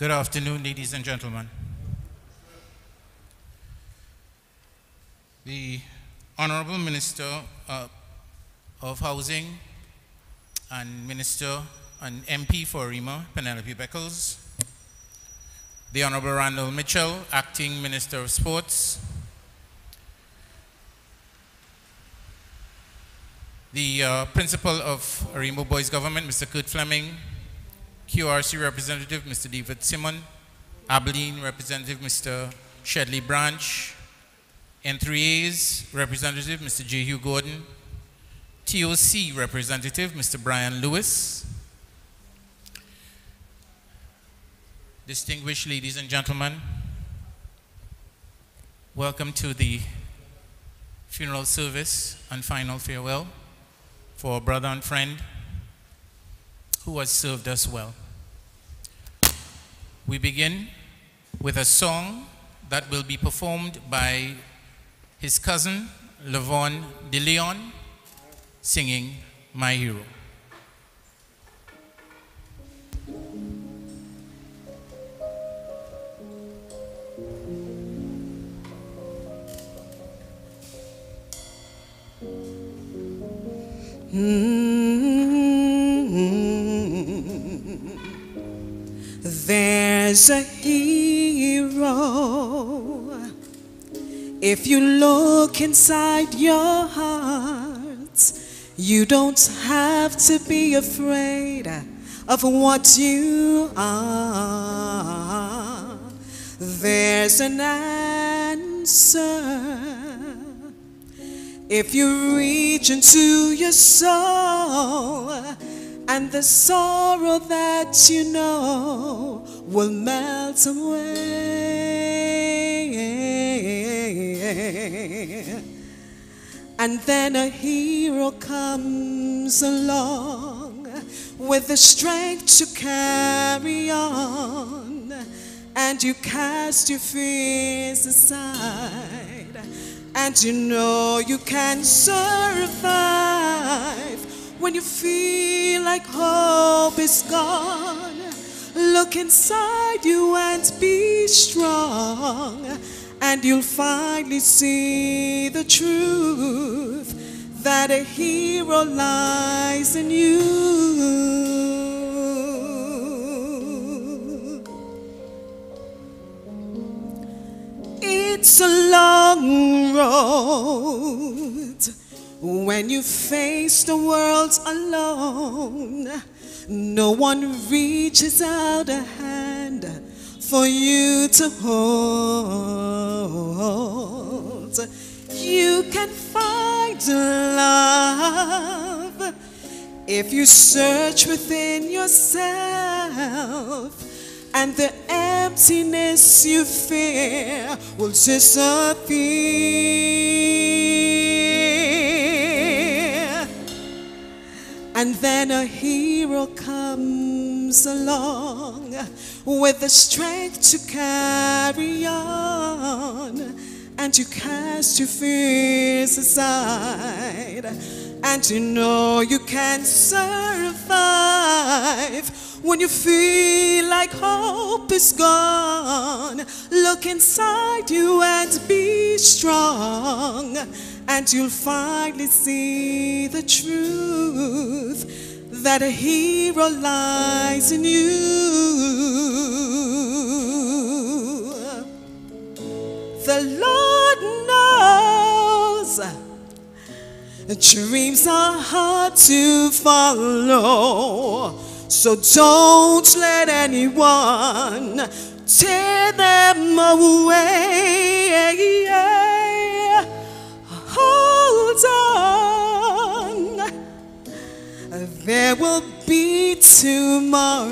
Good afternoon, ladies and gentlemen. The Honorable Minister uh, of Housing and Minister and MP for Arima, Penelope Beckles, the Honorable Randall Mitchell, Acting Minister of Sports, the uh, Principal of Rainbow Boys Government, Mr. Kurt Fleming, QRC Representative, Mr. David Simon, Abilene Representative, Mr. Shedley Branch, N3A's Representative, Mr. J. Hugh Gordon, TOC Representative, Mr. Brian Lewis, distinguished ladies and gentlemen, welcome to the funeral service and final farewell for brother and friend who has served us well. We begin with a song that will be performed by his cousin, Levon De Leon, singing My Hero. Mm. There's a hero. If you look inside your heart, you don't have to be afraid of what you are. There's an answer. If you reach into your soul and the sorrow that you know will melt away. And then a hero comes along with the strength to carry on, and you cast your fears aside. And you know you can survive when you feel like hope is gone. Look inside you and be strong, and you'll finally see the truth that a hero lies in you. It's a long road when you face the world alone. No one reaches out a hand for you to hold. You can find love if you search within yourself and the emptiness you fear will disappear. Then a hero comes along with the strength to carry on. And you cast your fears aside, and you know you can survive when you feel like hope is gone, look inside you and be strong, and you'll finally see the truth that a hero lies in you. The Lord knows dreams are hard to follow. So don't let anyone tear them away. Hold on. There will be tomorrow,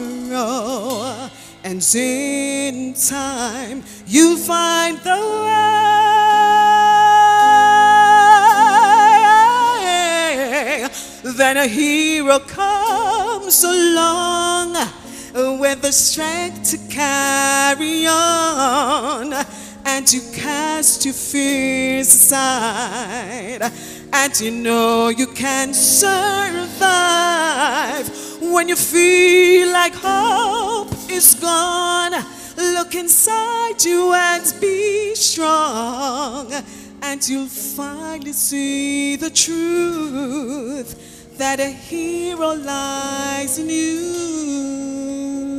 and in time you'll find the way. Then a hero comes along with the strength to carry on and you cast your fears aside and you know you can survive when you feel like hope is gone Look inside you and be strong, and you'll finally see the truth that a hero lies in you.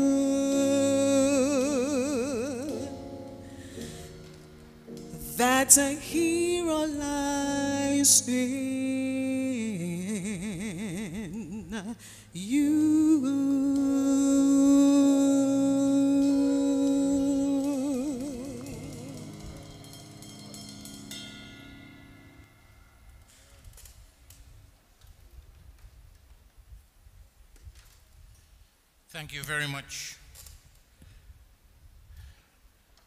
That a hero lies in you. Thank you very much.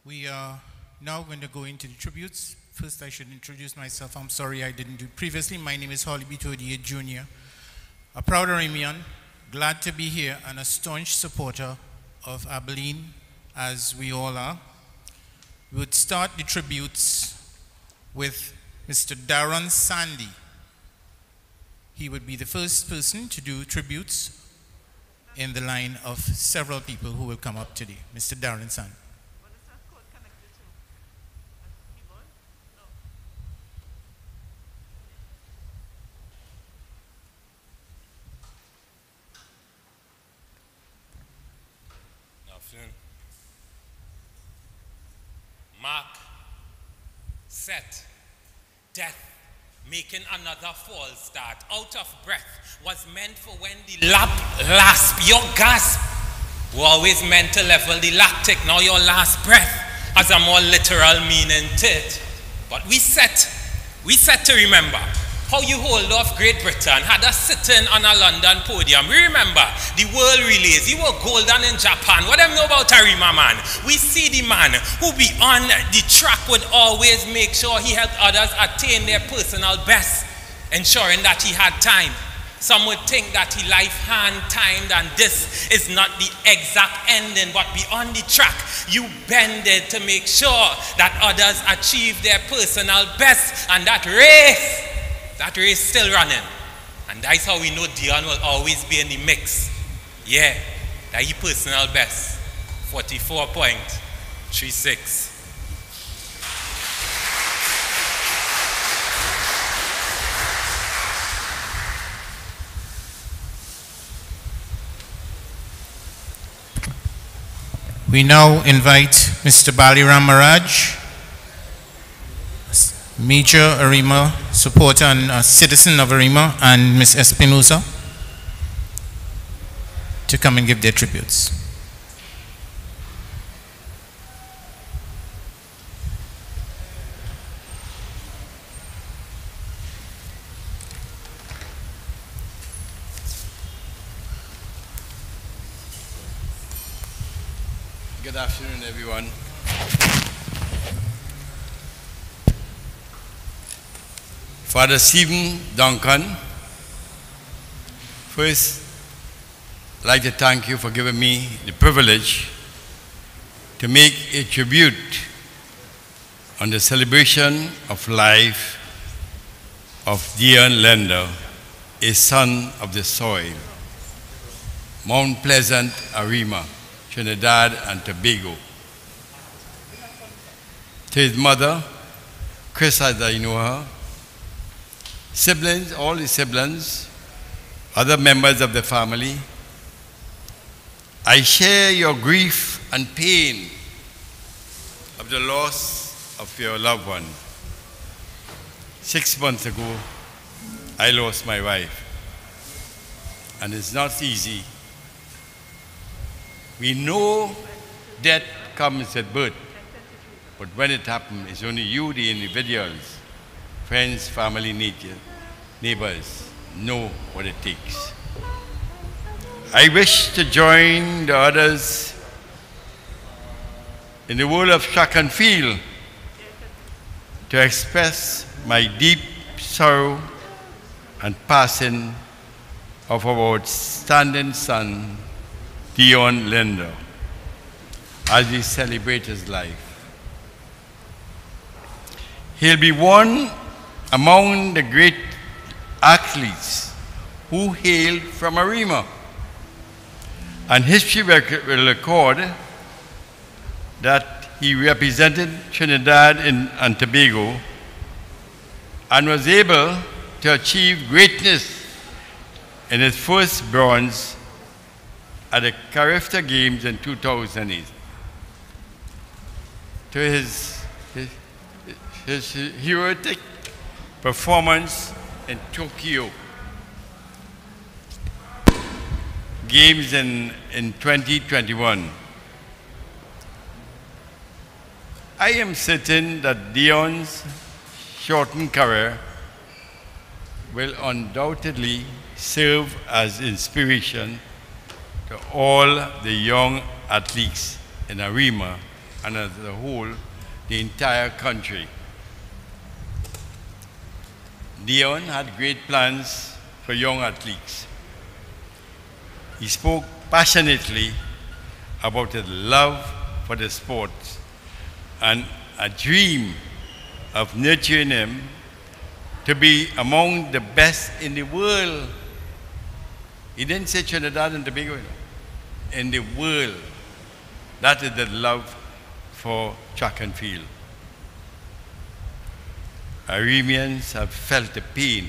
We are now going to go into the tributes. First, I should introduce myself. I'm sorry I didn't do previously. My name is Holly Bitodier Jr., a proud Arimian, glad to be here, and a staunch supporter of Abilene, as we all are. We would start the tributes with Mr. Darren Sandy. He would be the first person to do tributes in the line of several people who will come up today. Mr. Darren San. Afternoon. Mark, set, death, making another false start. Out of breath was meant for when the lap lasp, your gasp, were always meant to level the lactic. Now your last breath has a more literal meaning to it. But we set, we set to remember how you hold off Great Britain, had us sitting on a London podium. We remember the world relays. You were golden in Japan. What do you know about Arima, man? We see the man who be on the track would always make sure he helped others attain their personal best, ensuring that he had time. Some would think that he life hand timed and this is not the exact ending, but beyond the track, you bended to make sure that others achieve their personal best and that race that race still running. And that's how we know Deon will always be in the mix. Yeah, that he personal best. 44.36. We now invite Mr. Baliram Maraj, major Arima supporter and a citizen of Arima, and Ms. Espinosa to come and give their tributes. Good afternoon, everyone. Father Stephen Duncan, first, I'd like to thank you for giving me the privilege to make a tribute on the celebration of life of Deon Lendore, a son of the soil, Mount Pleasant, Arima. Trinidad and Tobago. To his mother, Chris as I know her, siblings, all his siblings, other members of the family, I share your grief and pain of the loss of your loved one. Six months ago, I lost my wife. And it's not easy we know death comes at birth, but when it happens, it's only you, the individuals, friends, family, neighbors, know what it takes. I wish to join the others in the world of track and field to express my deep sorrow and passing of our outstanding son, Deon Lendore, as we celebrate his life. He'll be one among the great athletes who hailed from Arima. And history will record that he represented Trinidad in, and Tobago and was able to achieve greatness in his first bronze at the Carifta Games in 2008. To his, his, his heroic performance in Tokyo Games in, in 2021. I am certain that Deon's shortened career will undoubtedly serve as inspiration to all the young athletes in Arima and as a whole, the entire country. Deon had great plans for young athletes. He spoke passionately about his love for the sport and a dream of nurturing him to be among the best in the world. He didn't say Trinidad and Tobago, in the world. That is the love for track and field. Arimians have felt the pain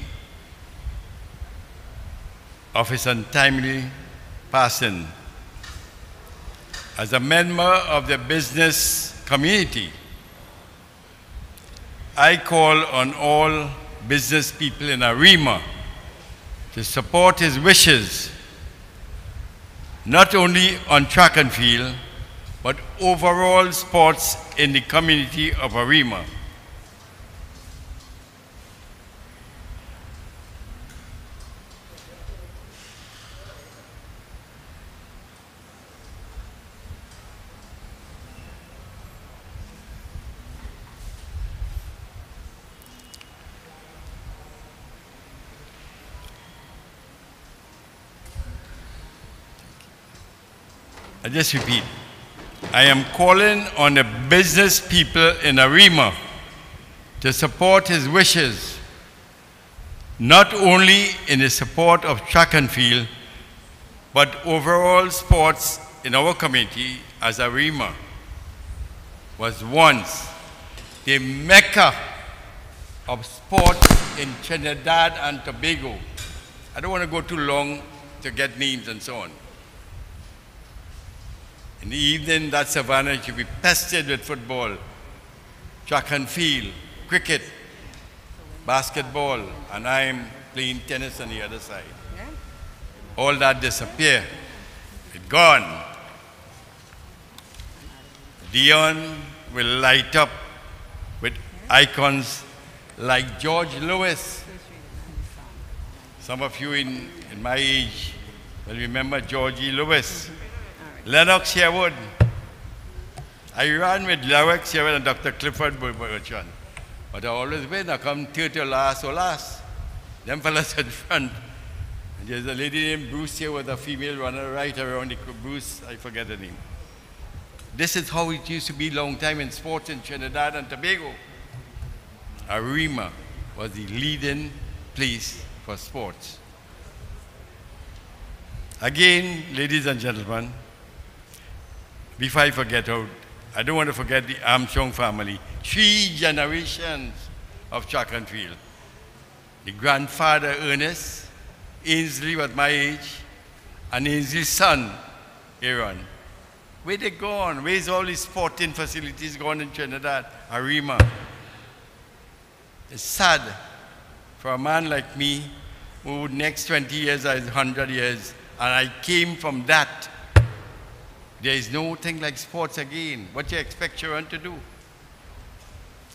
of his untimely passing. As a member of the business community, I call on all business people in Arima to support his wishes, not only on track and field, but overall sports in the community of Arima. I just repeat. I am calling on the business people in Arima to support his wishes, not only in the support of track and field, but overall sports in our community as Arima was once the mecca of sports in Trinidad and Tobago. I don't want to go too long to get names and so on. In the evening, that savannah should be pestered with football, track and field, cricket, basketball, and I'm playing tennis on the other side. All that disappear. it's gone. Deon will light up with icons like George Lewis. Some of you in, in my age will remember Georgie Lewis. Lennox Sherwood. I ran with Lennox Sherwood and Dr. Clifford Bertrand. But I always win. I come third or last or last. Them fellas in front. And there's a lady named Bruce here with a female runner right around the Bruce, I forget the name. This is how it used to be long time in sports in Trinidad and Tobago. Arima was the leading place for sports. Again, ladies and gentlemen, before I forget out, I don't want to forget the Armstrong family. Three generations of track and field. The grandfather, Ernest, Ainsley was my age, and Ainsley's son, Aaron. Where they gone? Where's all these sporting facilities gone in Trinidad? Arima. It's sad for a man like me who next 20 years is 100 years, and I came from that. There is no thing like sports again. What you expect children to do?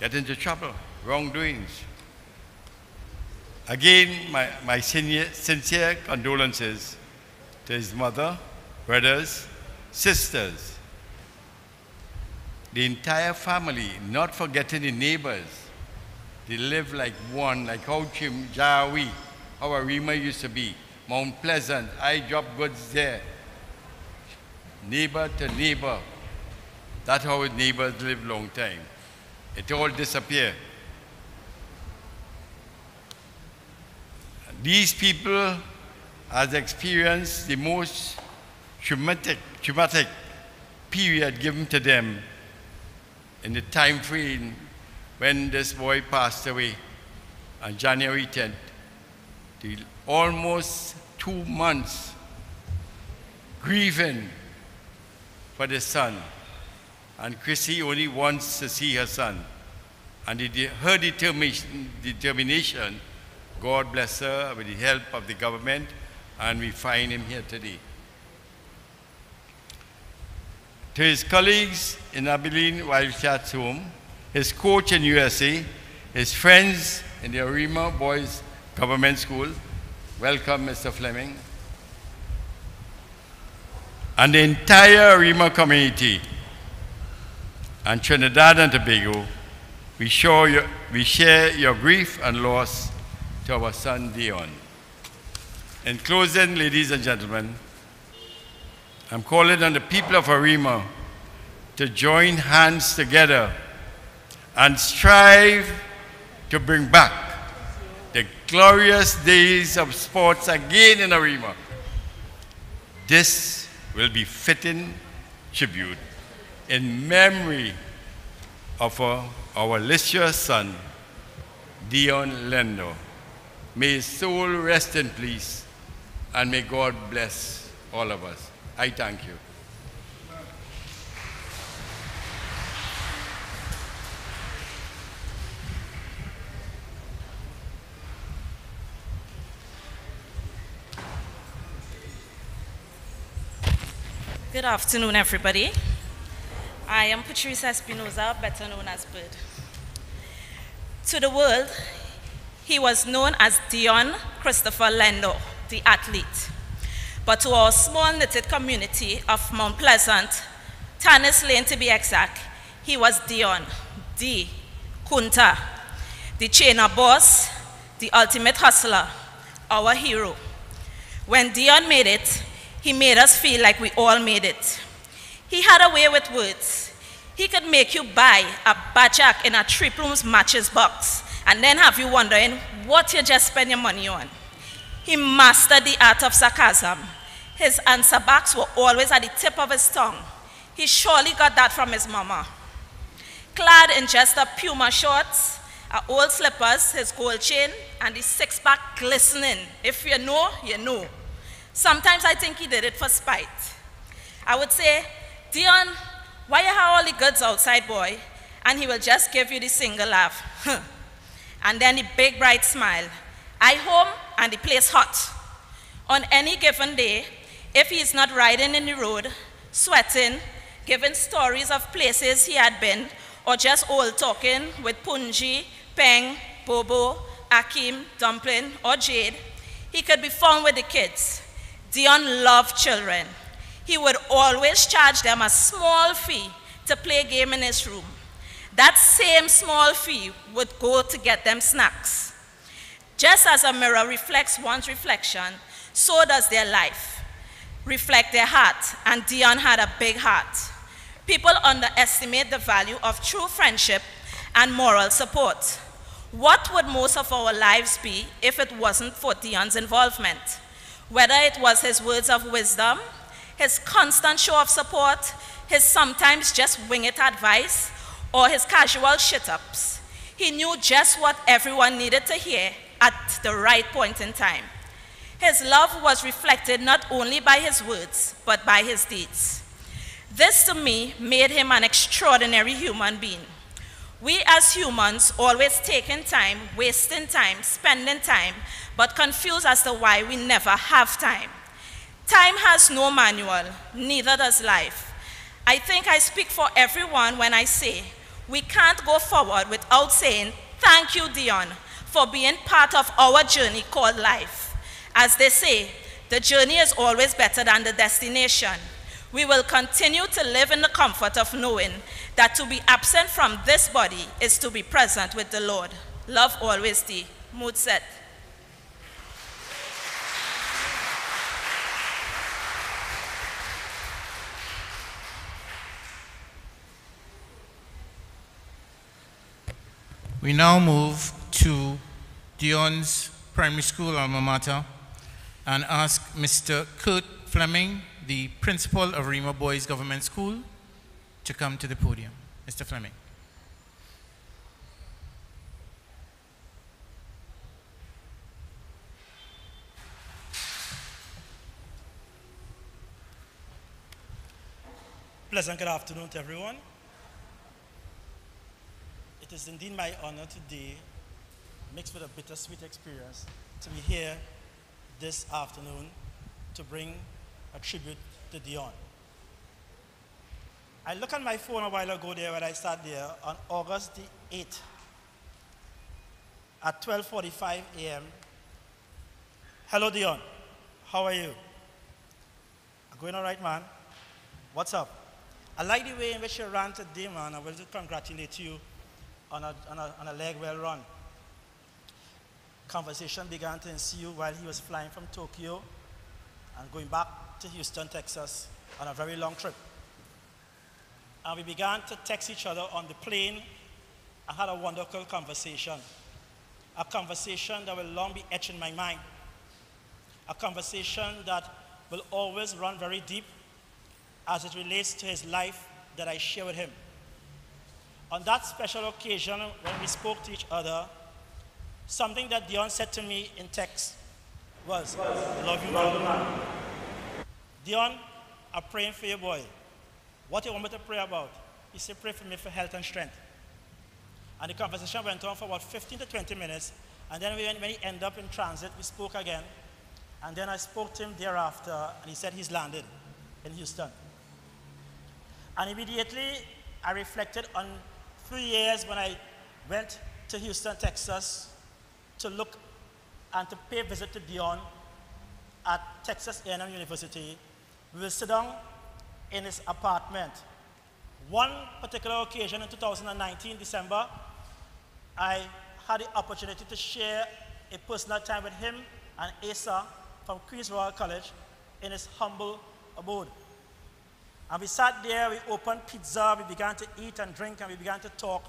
Get into trouble, wrongdoings. Again, my, my senior, sincere condolences to his mother, brothers, sisters, the entire family, not forgetting the neighbors. They live like one, like how Chim, Jawi, how Arima used to be. Mount Pleasant, I drop goods there. Neighbor to neighbor. That's how neighbors live long time. It all disappear. These people has experienced the most traumatic, traumatic period given to them in the time frame when this boy passed away on January 10th, the almost two months grieving for the son. And Chrissy only wants to see her son. And her determination, determination, God bless her with the help of the government, and we find him here today. To his colleagues in Abilene Wildcats home, his coach in USA, his friends in the Arima Boys Government School, welcome Mr. Fleming, and the entire Arima community and Trinidad and Tobago, we, show your, we share your grief and loss to our son Deon. In closing, ladies and gentlemen, I'm calling on the people of Arima to join hands together and strive to bring back the glorious days of sports again in Arima. This will be fitting tribute in memory of our, our illustrious son, Deon Lendore. May his soul rest in peace, and may God bless all of us. I thank you. Good afternoon, everybody. I am Patricia Espinoza, better known as Bird. To the world, he was known as Deon Christopher Lendore, the athlete. But to our small knitted community of Mount Pleasant, Tannis Lane to be exact, he was Deon, D. Kunta, the Chainer boss, the ultimate hustler, our hero. When Deon made it, he made us feel like we all made it. He had a way with words. He could make you buy a bajak in a three rooms matches box and then have you wondering what you just spent your money on. He mastered the art of sarcasm. His answer backs were always at the tip of his tongue. He surely got that from his mama. Clad in just a Puma shorts, a old slippers, his gold chain, and the six-pack glistening. If you know, you know. Sometimes I think he did it for spite. I would say, Deon, why you have all the goods outside, boy? And he will just give you the single laugh. Huh. and then the big bright smile. I home and the place hot. On any given day, if he is not riding in the road, sweating, giving stories of places he had been, or just old talking with Punji, Peng, Bobo, Akim, Dumpling, or Jade, he could be found with the kids, Deon loved children. He would always charge them a small fee to play a game in his room. That same small fee would go to get them snacks. Just as a mirror reflects one's reflection, so does their life reflect their heart, and Deon had a big heart. People underestimate the value of true friendship and moral support. What would most of our lives be if it wasn't for Deon's involvement? Whether it was his words of wisdom, his constant show of support, his sometimes just wing it advice, or his casual shit ups. He knew just what everyone needed to hear at the right point in time. His love was reflected not only by his words, but by his deeds. This to me made him an extraordinary human being. We as humans always taking time, wasting time, spending time, but confused as to why we never have time. Time has no manual, neither does life. I think I speak for everyone when I say we can't go forward without saying thank you, Deon, for being part of our journey called life. As they say, the journey is always better than the destination. We will continue to live in the comfort of knowing that to be absent from this body is to be present with the Lord. Love always thee. Mood set. We now move to Deon's primary school alma mater and ask Mr. Kurt Fleming, the principal of Arima Boys Government School, to come to the podium. Mr. Fleming. Pleasant good afternoon to everyone. It is indeed my honor today, mixed with a bittersweet experience, to be here this afternoon to bring a tribute to Deon. I looked at my phone a while ago there when I sat there on August the 8th at 12.45 a.m. Hello, Deon. How are you? I'm Going all right, man? What's up? I like the way in which you ran today, man. I will congratulate you on a, on a, on a leg well run. Conversation began to ensue while he was flying from Tokyo and going back to Houston, Texas on a very long trip. And we began to text each other on the plane and had a wonderful conversation. A conversation that will long be etched in my mind. A conversation that will always run very deep as it relates to his life that I share with him. On that special occasion, when we spoke to each other, something that Deon said to me in text was, I Love you, man. Deon, I'm praying for you, boy. What do you want me to pray about? He said, Pray for me for health and strength. And the conversation went on for about 15 to 20 minutes. And then when, when he ended up in transit, we spoke again. And then I spoke to him thereafter, and he said he's landed in Houston. And immediately I reflected on three years when I went to Houston, Texas to look and to pay a visit to Deon at Texas A&M University. We will sit down in his apartment. One particular occasion in 2019, December, I had the opportunity to share a personal time with him and Asa from Queens Royal College in his humble abode. And we sat there, we opened pizza, we began to eat and drink, and we began to talk.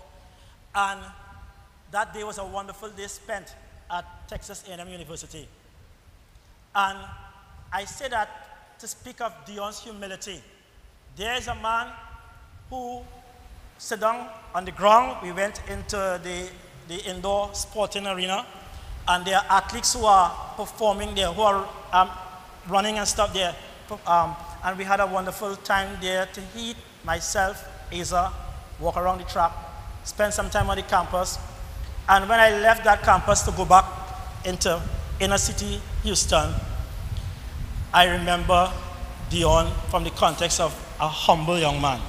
And that day was a wonderful day spent at Texas A&M University. And I say that to speak of Deon's humility. There is a man who sat down on the ground. We went into the, the indoor sporting arena, and there are athletes who are performing there, who are um, running and stuff there. Um, and we had a wonderful time there to heat myself, Asa, walk around the track, spend some time on the campus. And when I left that campus to go back into inner city Houston, I remember Deon from the context of a humble young man.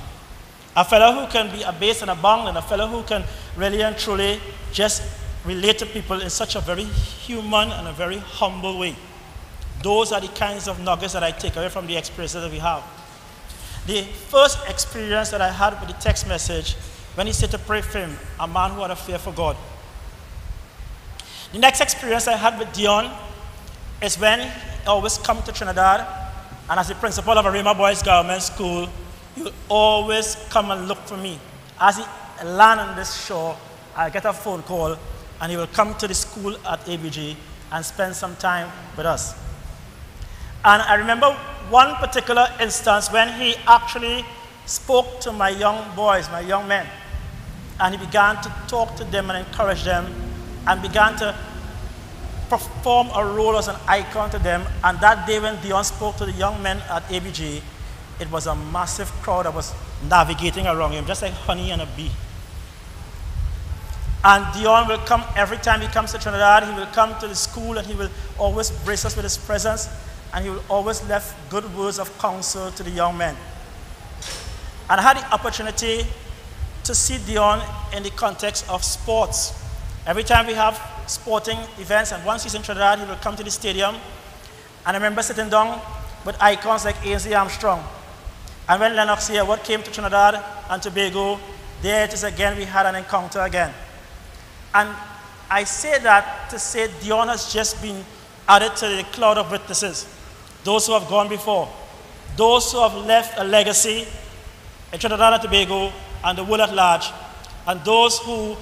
A fellow who can be abased and abound, and a fellow who can really and truly just relate to people in such a very human and a very humble way. Those are the kinds of nuggets that I take away from the experiences that we have. The first experience that I had with the text message when he said to pray for him, a man who had a fear for God. The next experience I had with Deon is when he always come to Trinidad, and as the principal of Arima Boys Government School, he would always come and look for me. As he land on this shore, I get a phone call, and he will come to the school at ABG and spend some time with us. And I remember one particular instance when he actually spoke to my young boys, my young men, and he began to talk to them and encourage them and began to perform a role as an icon to them. And that day when Deon spoke to the young men at ABG, it was a massive crowd that was navigating around him, just like honey and a bee. And Deon will come every time he comes to Trinidad, he will come to the school and he will always brace us with his presence and he will always left good words of counsel to the young men. And I had the opportunity to see Deon in the context of sports. Every time we have sporting events, and once he's in Trinidad, he will come to the stadium. And I remember sitting down with icons like Ainsley Armstrong. And when Lennox here, what came to Trinidad and Tobago, there it is again, we had an encounter again. And I say that to say Deon has just been added to the cloud of witnesses those who have gone before, those who have left a legacy in Trinidad and Tobago and the world at large, and those who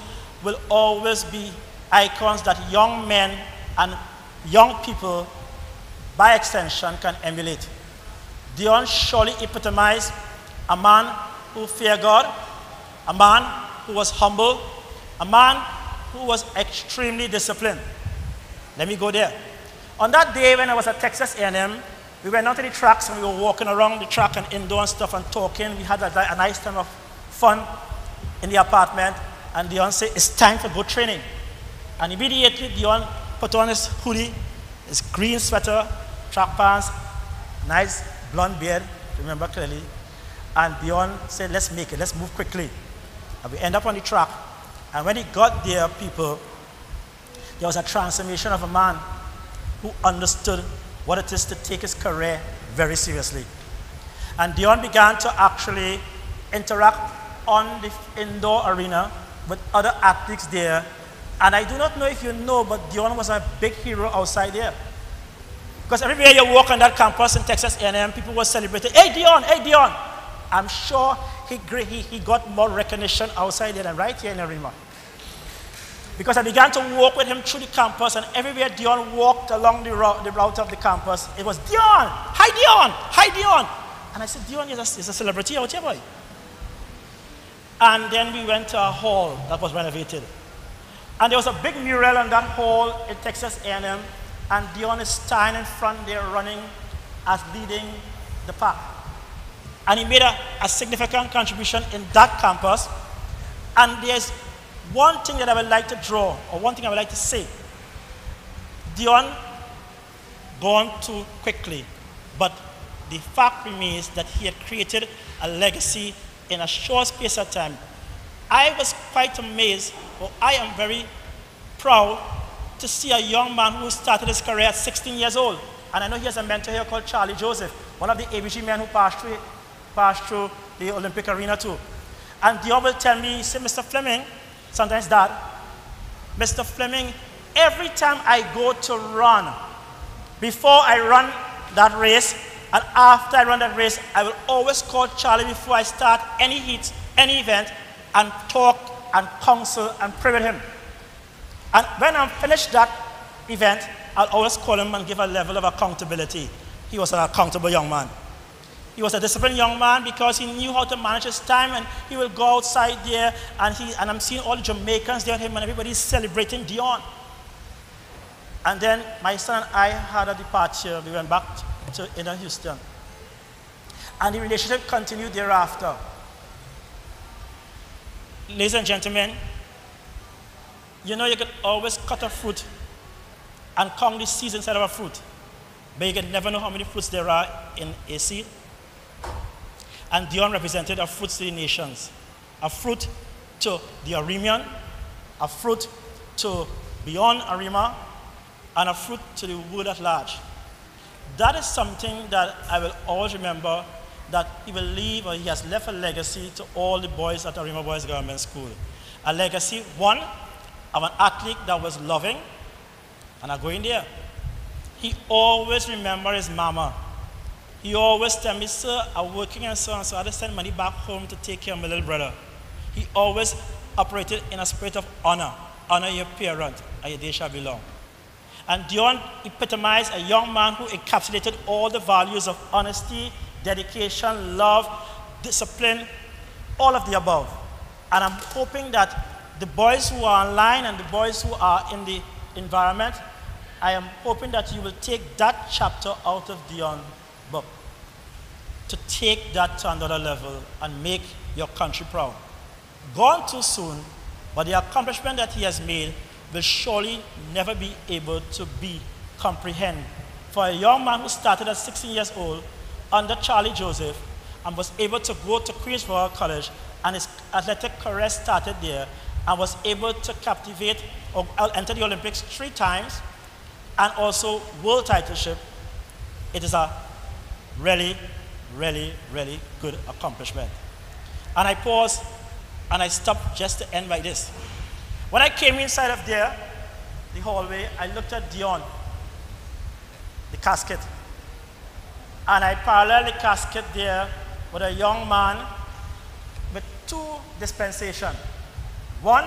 will always be icons that young men and young people, by extension, can emulate. Deon surely epitomized a man who feared God, a man who was humble, a man who was extremely disciplined. Let me go there. On that day when I was at Texas A&M, We went out to the tracks and we were walking around the track and indoor and stuff and talking. We had a, a nice time of fun in the apartment. And Deon said, It's time for good training. And immediately, Deon put on his hoodie, his green sweater, track pants, nice blonde beard, remember clearly. And Deon said, Let's make it, let's move quickly. And we end up on the track. And when he got there, people, there was a transformation of a man who understood what it is to take his career very seriously. And Deon began to actually interact on the indoor arena with other athletes there. And I do not know if you know, but Deon was a big hero outside there. Because everywhere you walk on that campus in Texas A&M, people were celebrating, hey Deon, hey Deon. I'm sure he, he, he got more recognition outside there than right here in Arima. Because I began to walk with him through the campus, and everywhere Deon walked along the route, the route of the campus, it was Deon! Hi, Deon! Hi, Deon! And I said, Deon is a, is a celebrity out here, boy. And then we went to a hall that was renovated. And there was a big mural on that hall in Texas A&M, and Deon is standing in front there running as leading the pack. And he made a, a significant contribution in that campus. And there's one thing that I would like to draw, or one thing I would like to say Deon gone too quickly, but the fact remains that he had created a legacy in a short space of time. I was quite amazed, or I am very proud to see a young man who started his career at 16 years old. And I know he has a mentor here called Charlie Joseph, one of the ABG men who passed through, passed through the Olympic arena too. And Deon will tell me, say, Mr. Fleming, sometimes that, Mr. Fleming, every time I go to run, before I run that race, and after I run that race, I will always call Charlie before I start any heat, any event, and talk and counsel and pray with him. And when I'm finished that event, I'll always call him and give a level of accountability. He was an accountable young man. He was a disciplined young man because he knew how to manage his time and he will go outside there and, he, and I'm seeing all the Jamaicans there with him and everybody's celebrating Deon. And then my son and I had a departure. We went back to inner Houston. And the relationship continued thereafter. Ladies and gentlemen, you know you can always cut a fruit and count the seeds inside of a fruit, but you can never know how many fruits there are in a seed. And Deon represented a fruit to the nations, a fruit to the Arimian, a fruit to beyond Arima, and a fruit to the world at large. That is something that I will always remember that he will leave or he has left a legacy to all the boys at Arima Boys Government School. A legacy, one, of an athlete that was loving, and I go in there. He always remember his mama. He always tell me, sir, I'm working and so on, so I just send money back home to take care of my little brother. He always operated in a spirit of honor. Honor your parent, and your day shall belong. And Deon epitomized a young man who encapsulated all the values of honesty, dedication, love, discipline, all of the above. And I'm hoping that the boys who are online and the boys who are in the environment, I am hoping that you will take that chapter out of Deon's book to take that to another level and make your country proud. Gone too soon, but the accomplishment that he has made will surely never be able to be comprehended. For a young man who started at 16 years old under Charlie Joseph and was able to go to Queensborough College and his athletic career started there and was able to captivate or uh, enter the Olympics three times and also world titleship, it is a really, really, really good accomplishment. And I pause and I stop just to end like this. When I came inside of there, the hallway, I looked at Deon, the casket, and I paralleled the casket there with a young man with two dispensation. One,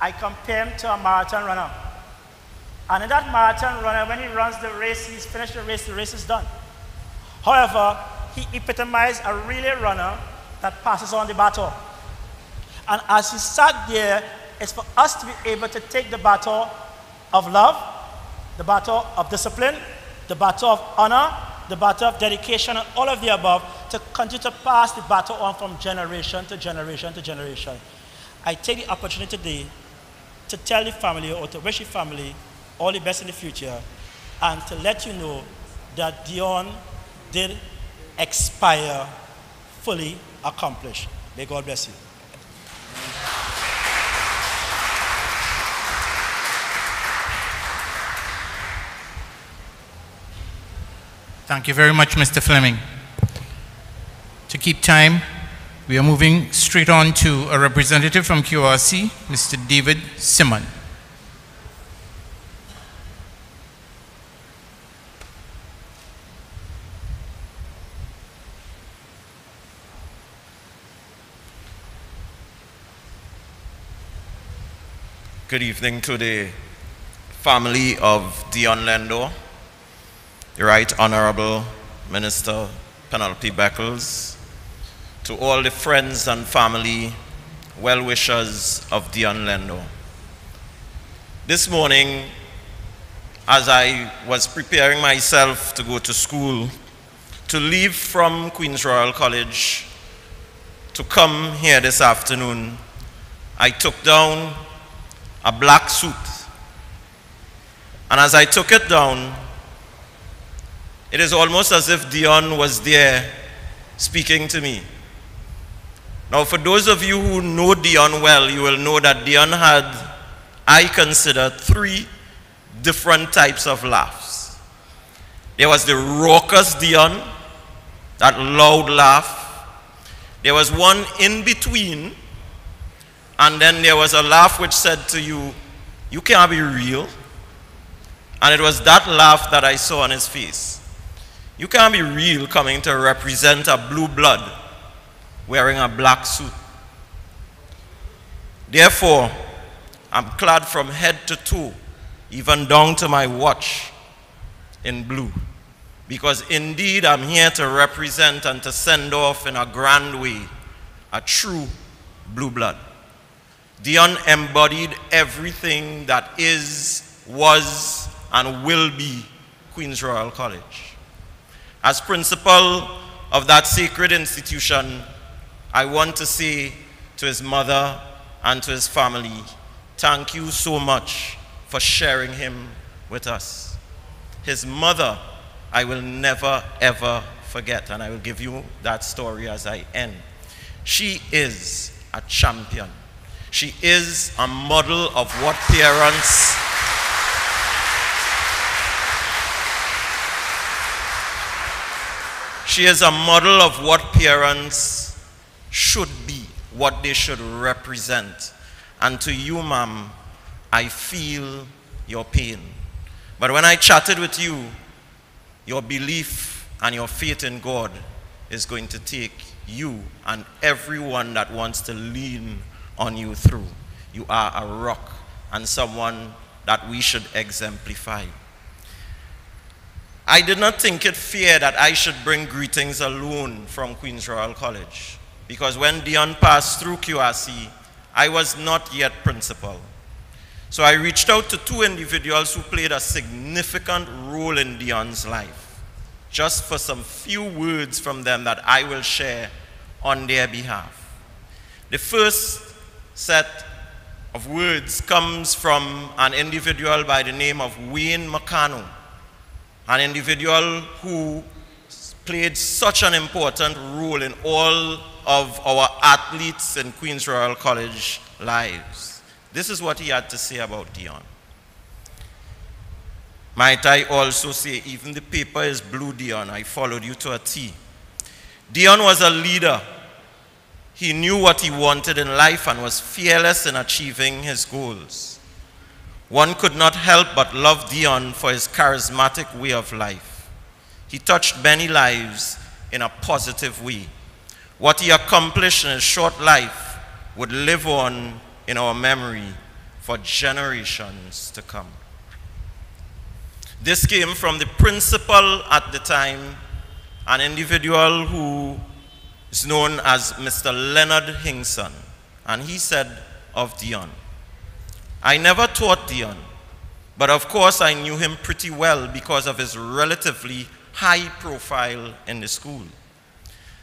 I compare him to a marathon runner. And in that marathon runner, when he runs the race, he's finished the race, the race is done. However, he epitomized a relay runner that passes on the battle. And as he sat there, it's for us to be able to take the battle of love, the battle of discipline, the battle of honor, the battle of dedication, and all of the above to continue to pass the battle on from generation to generation to generation. I take the opportunity today to tell the family or to wish the family all the best in the future and to let you know that Deon did expire fully accomplished. May God bless you. Thank you very much, Mr. Fleming. To keep time, we are moving straight on to a representative from QRC, Mr. David Simon. Good evening to the family of Deon Lendore, the Right Honorable Minister Penelope Beckles, to all the friends and family, well-wishers of Deon Lendore. This morning, as I was preparing myself to go to school, to leave from Queen's Royal College, to come here this afternoon, I took down a black suit. And as I took it down, it is almost as if Deon was there speaking to me. Now, for those of you who know Deon well, you will know that Deon had, I consider, three different types of laughs. There was the raucous Deon, that loud laugh. There was one in between, and then there was a laugh which said to you, You can't be real. And it was that laugh that I saw on his face. You can't be real coming to represent a blue blood wearing a black suit. Therefore, I'm clad from head to toe, even down to my watch, in blue. Because indeed, I'm here to represent and to send off in a grand way a true blue blood. Deon embodied everything that is, was, and will be Queen's Royal College. As principal of that sacred institution, I want to say to his mother and to his family, thank you so much for sharing him with us. His mother, I will never ever forget, and I will give you that story as I end. She is a champion. She is a model of what parents She is a model of what parents should be, what they should represent. And to you, ma'am, I feel your pain. But when I chatted with you, your belief and your faith in God is going to take you and everyone that wants to lean on you through. You are a rock and someone that we should exemplify. I did not think it fair that I should bring greetings alone from Queen's Royal College because when Deon passed through QRC, I was not yet principal. So I reached out to two individuals who played a significant role in Deon's life, just for some few words from them that I will share on their behalf. The first set of words comes from an individual by the name of Wayne McCano an individual who played such an important role in all of our athletes in Queen's Royal College lives. This is what he had to say about Deon. Might I also say, even the paper is blue, Deon. I followed you to a T. Deon was a leader. He knew what he wanted in life and was fearless in achieving his goals. One could not help but love Deon for his charismatic way of life. He touched many lives in a positive way. What he accomplished in his short life would live on in our memory for generations to come. This came from the principal at the time, an individual who is known as Mr. Leonard Hingson, and he said of Deon, I never taught Deon, But of course, I knew him pretty well because of his relatively high profile in the school.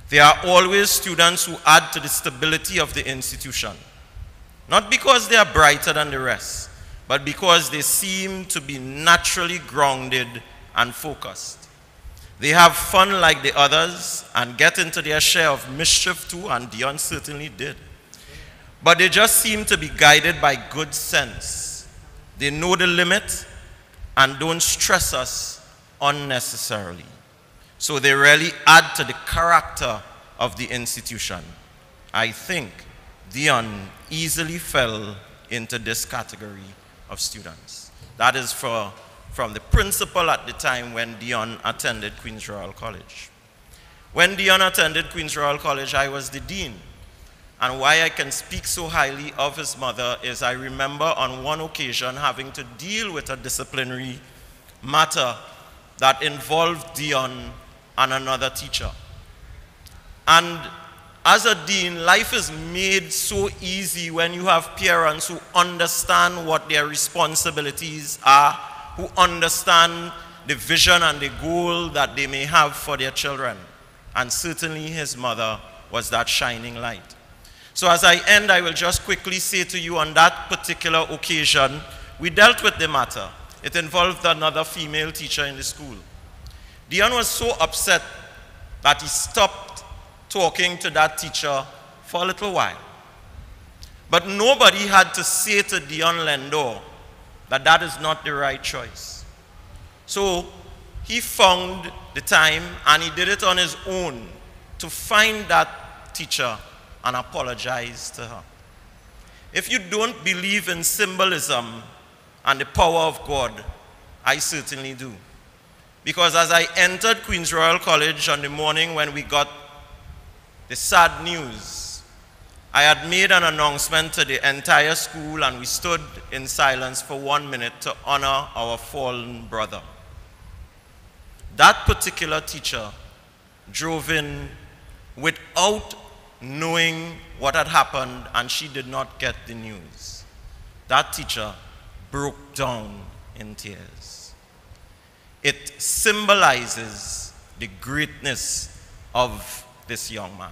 There are always students who add to the stability of the institution. Not because they are brighter than the rest, but because they seem to be naturally grounded and focused. They have fun like the others and get into their share of mischief too, and Deon certainly did. But they just seem to be guided by good sense. They know the limit and don't stress us unnecessarily. So they really add to the character of the institution. I think Deon easily fell into this category of students. That is for, from the principal at the time when Deon attended Queen's Royal College. When Deon attended Queen's Royal College, I was the dean. And why I can speak so highly of his mother is I remember on one occasion having to deal with a disciplinary matter that involved Deon and another teacher. And as a dean, life is made so easy when you have parents who understand what their responsibilities are, who understand the vision and the goal that they may have for their children. And certainly his mother was that shining light. So as I end, I will just quickly say to you on that particular occasion, we dealt with the matter. It involved another female teacher in the school. Deon was so upset that he stopped talking to that teacher for a little while. But nobody had to say to Deon Lendore that that is not the right choice. So he found the time and he did it on his own to find that teacher and apologize to her. If you don't believe in symbolism and the power of God, I certainly do. Because as I entered Queen's Royal College on the morning when we got the sad news, I had made an announcement to the entire school and we stood in silence for one minute to honor our fallen brother. That particular teacher drove in without knowing what had happened and she did not get the news. That teacher broke down in tears. It symbolizes the greatness of this young man.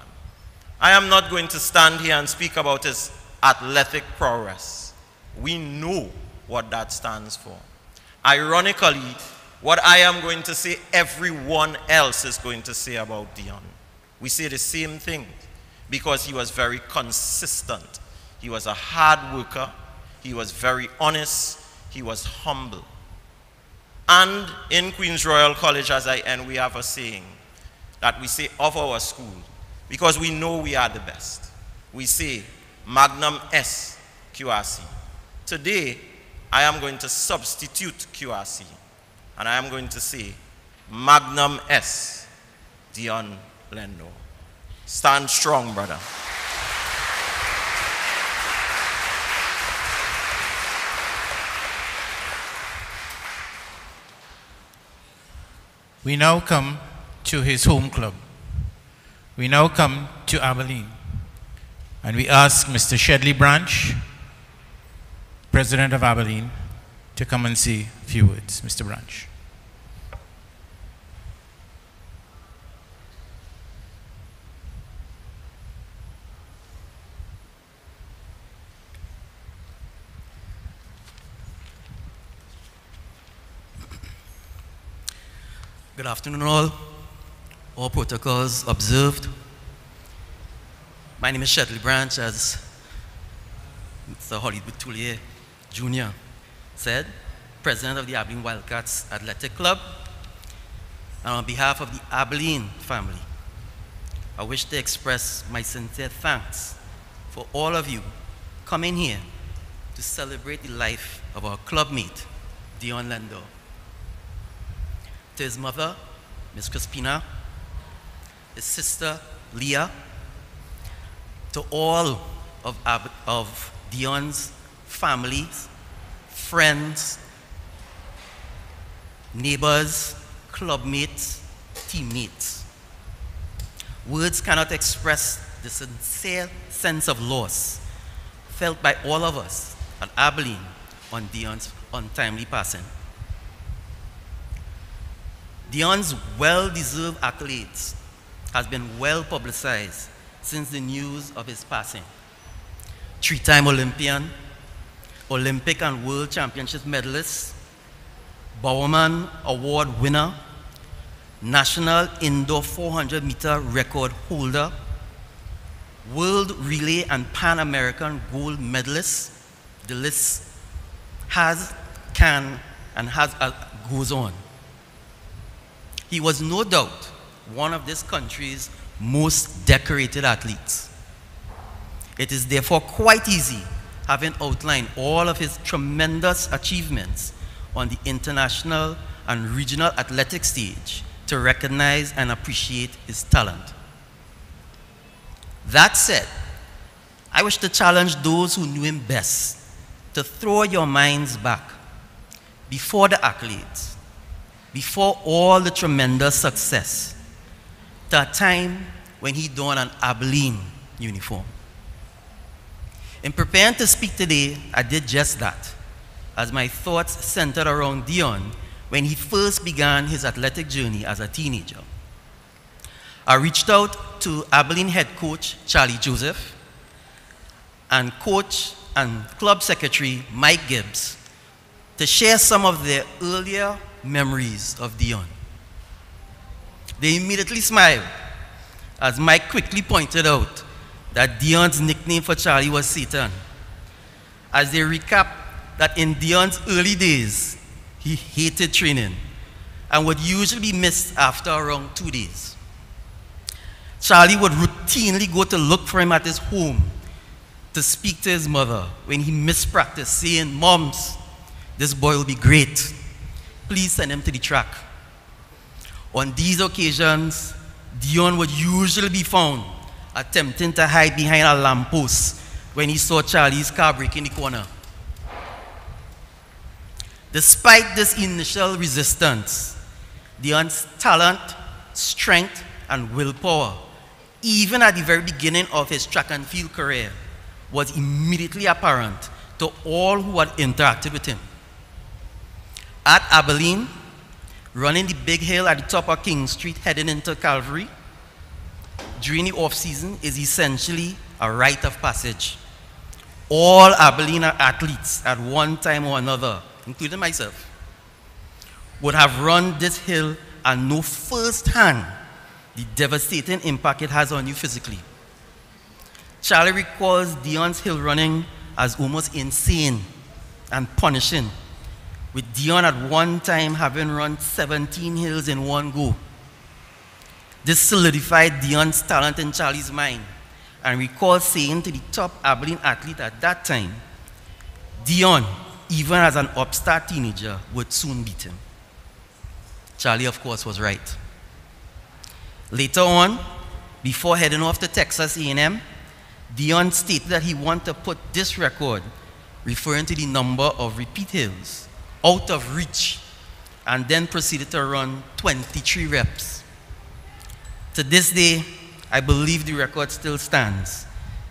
I am not going to stand here and speak about his athletic prowess. We know what that stands for. Ironically, what I am going to say, everyone else is going to say about Deon. We say the same thing because he was very consistent. He was a hard worker. He was very honest. He was humble. And in Queen's Royal College, as I end, we have a saying that we say of our school, because we know we are the best. We say, Magnum S QRC. Today, I am going to substitute QRC, and I am going to say, Magnum S Deon Lendore. Stand strong, brother. We now come to his home club. We now come to Abilene. And we ask Mr. Shedley Branch, President of Abilene, to come and say a few words. Mr. Branch. Good afternoon, all. All protocols observed. My name is Shedley Branch, as Mr. Hollywood Toulier Jr. said, President of the Abilene Wildcats Athletic Club. And on behalf of the Abilene family, I wish to express my sincere thanks for all of you coming here to celebrate the life of our club mate, Deon to his mother, Miss Crispina, his sister, Leah, to all of, Ab of Deon's families, friends, neighbors, clubmates, teammates. Words cannot express the sincere sense of loss felt by all of us at Abilene on Deon's untimely passing. Deon's well-deserved accolades has been well publicized since the news of his passing. Three-time Olympian, Olympic and World Championship medalist, Bowerman Award winner, National Indoor 400 meter record holder, World Relay and Pan American gold medalist. The list has, can, and has, uh, goes on. He was no doubt one of this country's most decorated athletes. It is therefore quite easy, having outlined all of his tremendous achievements on the international and regional athletic stage, to recognize and appreciate his talent. That said, I wish to challenge those who knew him best to throw your minds back before the accolades, before all the tremendous success, to a time when he donned an Abilene uniform. In preparing to speak today, I did just that, as my thoughts centered around Deon when he first began his athletic journey as a teenager. I reached out to Abilene head coach Charlie Joseph and coach and club secretary Mike Gibbs to share some of their earlier memories of Deon. They immediately smiled as Mike quickly pointed out that Deon's nickname for Charlie was Satan. As they recap that in Deon's early days, he hated training and would usually be missed after around two days. Charlie would routinely go to look for him at his home to speak to his mother when he missed practice, saying, Moms, this boy will be great. Please send him to the track. On these occasions, Deon would usually be found attempting to hide behind a lamppost when he saw Charlie's car breaking the corner. Despite this initial resistance, Deon's talent, strength, and willpower, even at the very beginning of his track and field career, was immediately apparent to all who had interacted with him. At Abilene, running the big hill at the top of King Street heading into Calvary, during the off-season is essentially a rite of passage. All Abilene athletes at one time or another including myself, would have run this hill and know firsthand the devastating impact it has on you physically. Charlie recalls Deon's hill running as almost insane and punishing, with Deon at one time having run 17 hills in one go. This solidified Deon's talent in Charlie's mind and recalls saying to the top Abilene athlete at that time, Deon, even as an upstart teenager, would soon beat him. Charlie, of course, was right. Later on, before heading off to Texas A&M, Deon stated that he wanted to put this record, referring to the number of repeat hills, out of reach, and then proceeded to run 23 reps. To this day, I believe the record still stands,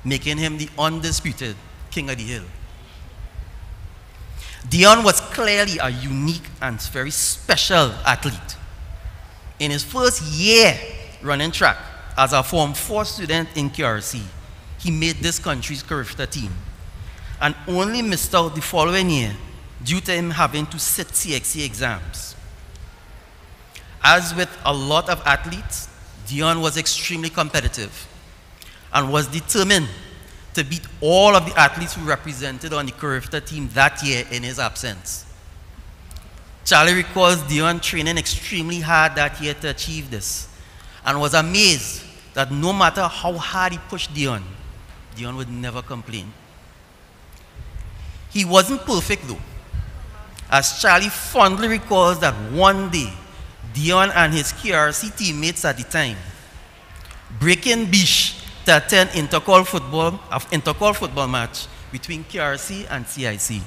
making him the undisputed king of the hill. Deon was clearly a unique and very special athlete. In his first year running track as a Form 4 student in QRC, he made this country's Carifta team and only missed out the following year due to him having to sit CXC exams. As with a lot of athletes, Deon was extremely competitive and was determined to beat all of the athletes who represented on the Carifta team that year in his absence. Charlie recalls Deon training extremely hard that year to achieve this and was amazed that no matter how hard he pushed Deon, Deon would never complain. He wasn't perfect though, as Charlie fondly recalls that one day, Deon and his QRC teammates at the time, breaking Bish to attend intercol football, intercol football match between QRC and CIC.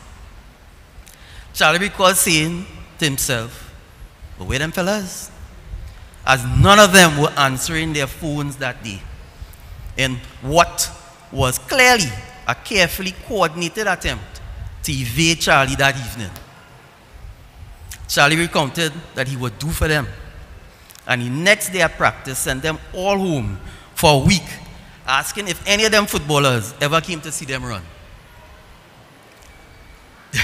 Charlie recalls saying to himself, but wait them fellas, as none of them were answering their phones that day in what was clearly a carefully coordinated attempt to evade Charlie that evening. Charlie recounted that he would do for them. And the next day at practice sent them all home for a week, asking if any of them footballers ever came to see them run.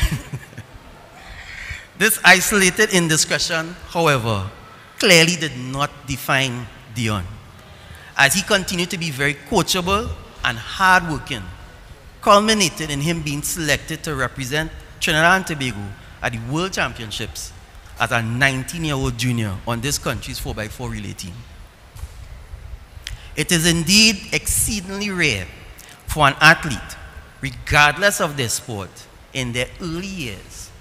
this isolated indiscretion, however, clearly did not define Deon, as he continued to be very coachable and hardworking, culminated in him being selected to represent Trinidad and Tobago at the World Championships as a 19 year old junior on this country's 4x4 relay team. It is indeed exceedingly rare for an athlete, regardless of their sport, in their early years,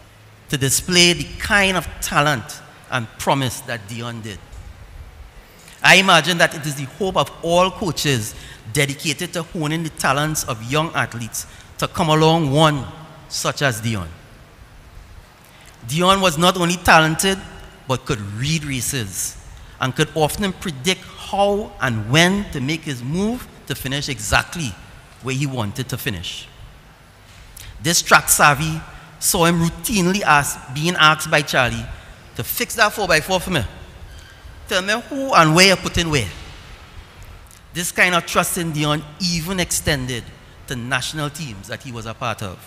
to display the kind of talent and promise that Deon did. I imagine that it is the hope of all coaches dedicated to honing the talents of young athletes to come along one such as Deon. Deon was not only talented, but could read races and could often predict how and when to make his move to finish exactly where he wanted to finish. This track savvy saw him routinely ask, being asked by Charlie to fix that 4x4 for me. Tell me who and where you put in where. This kind of trust in Deon even extended to national teams that he was a part of.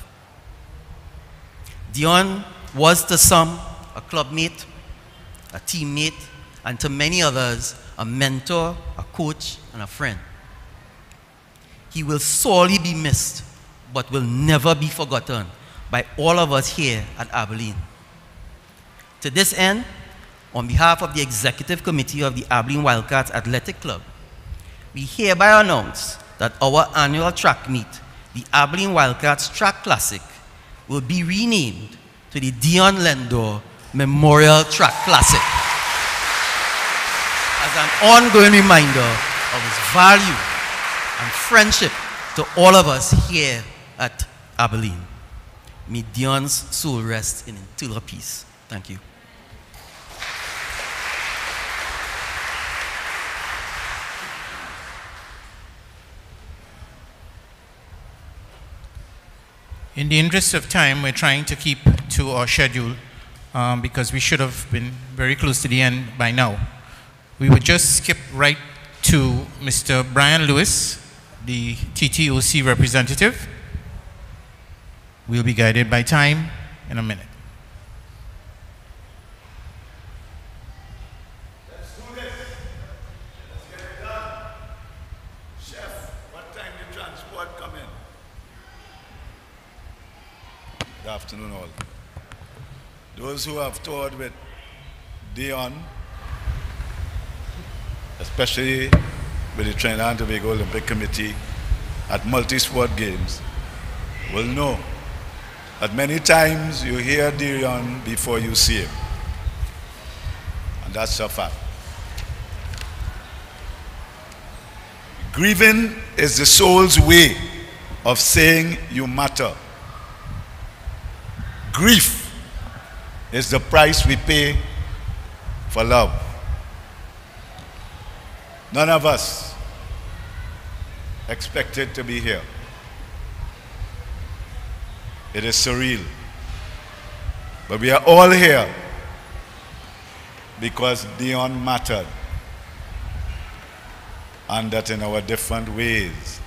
Deon was to some a clubmate, a teammate, and to many others, a mentor, a coach, and a friend. He will sorely be missed, but will never be forgotten by all of us here at Abilene. To this end, on behalf of the Executive Committee of the Abilene Wildcats Athletic Club, we hereby announce that our annual track meet, the Abilene Wildcats Track Classic, will be renamed to the Deon Lendore Memorial Track Classic as an ongoing reminder of his value and friendship to all of us here at Abilene. May Deon's soul rest in eternal peace. Thank you. In the interest of time, we're trying to keep to our schedule um, because we should have been very close to the end by now. We would just skip right to Mr. Brian Lewis, the TTOC representative. We'll be guided by time in a minute. Afternoon, all. Those who have toured with Deon, especially with the Trinidad and Tobago Olympic Committee at multi-sport games, will know that many times you hear Deon before you see him. And that's a fact. Grieving is the soul's way of saying you matter. Grief is the price we pay for love. None of us expected to be here. It is surreal. But we are all here because Deon mattered. And that in our different ways,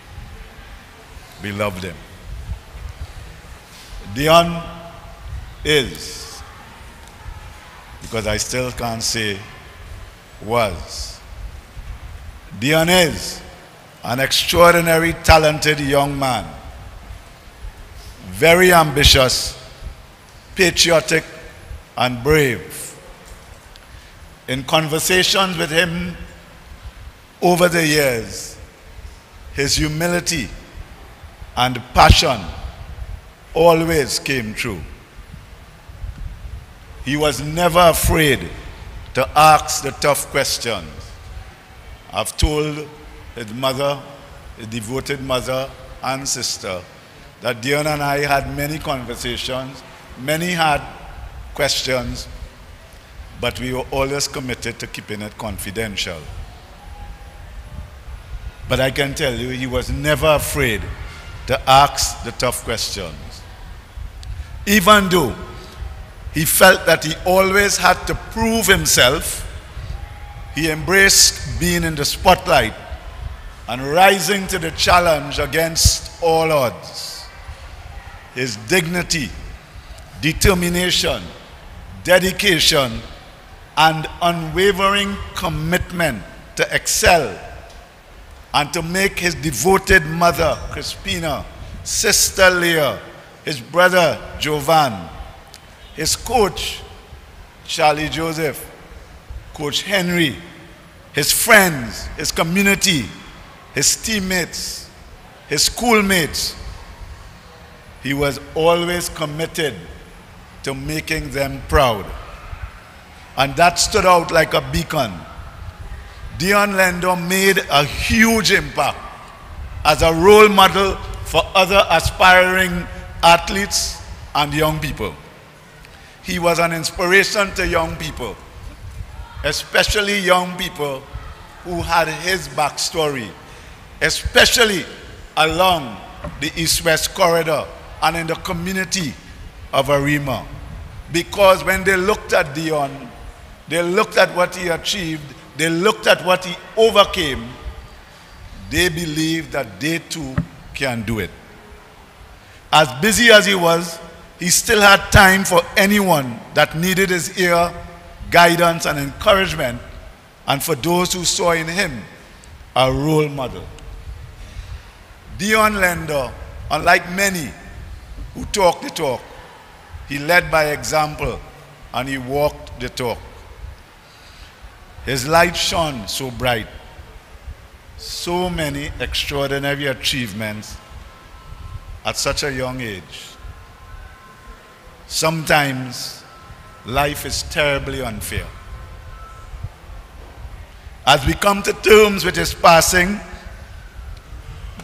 we loved him. Deon is, because I still can't say was. Deon is an extraordinary, talented young man, very ambitious, patriotic, and brave. In conversations with him over the years, his humility and passion always came true. He was never afraid to ask the tough questions. I've told his mother, his devoted mother and sister, that Deon and I had many conversations, many hard questions, but we were always committed to keeping it confidential. But I can tell you, he was never afraid to ask the tough questions. Even though He felt that he always had to prove himself. He embraced being in the spotlight and rising to the challenge against all odds. His dignity, determination, dedication, and unwavering commitment to excel and to make his devoted mother, Crispina, sister Leah, his brother, Jovan, his coach, Charlie Joseph, Coach Henry, his friends, his community, his teammates, his schoolmates, he was always committed to making them proud. And that stood out like a beacon. Deon Lendore made a huge impact as a role model for other aspiring athletes and young people. He was an inspiration to young people, especially young people who had his backstory, especially along the east-west corridor and in the community of Arima. Because when they looked at Deon, they looked at what he achieved, they looked at what he overcame, they believed that they too can do it. As busy as he was, he still had time for anyone that needed his ear, guidance, and encouragement, and for those who saw in him a role model. Deon Lendore, unlike many who talk the talk, he led by example and he walked the talk. His light shone so bright. So many extraordinary achievements at such a young age. Sometimes life is terribly unfair. As we come to terms with his passing,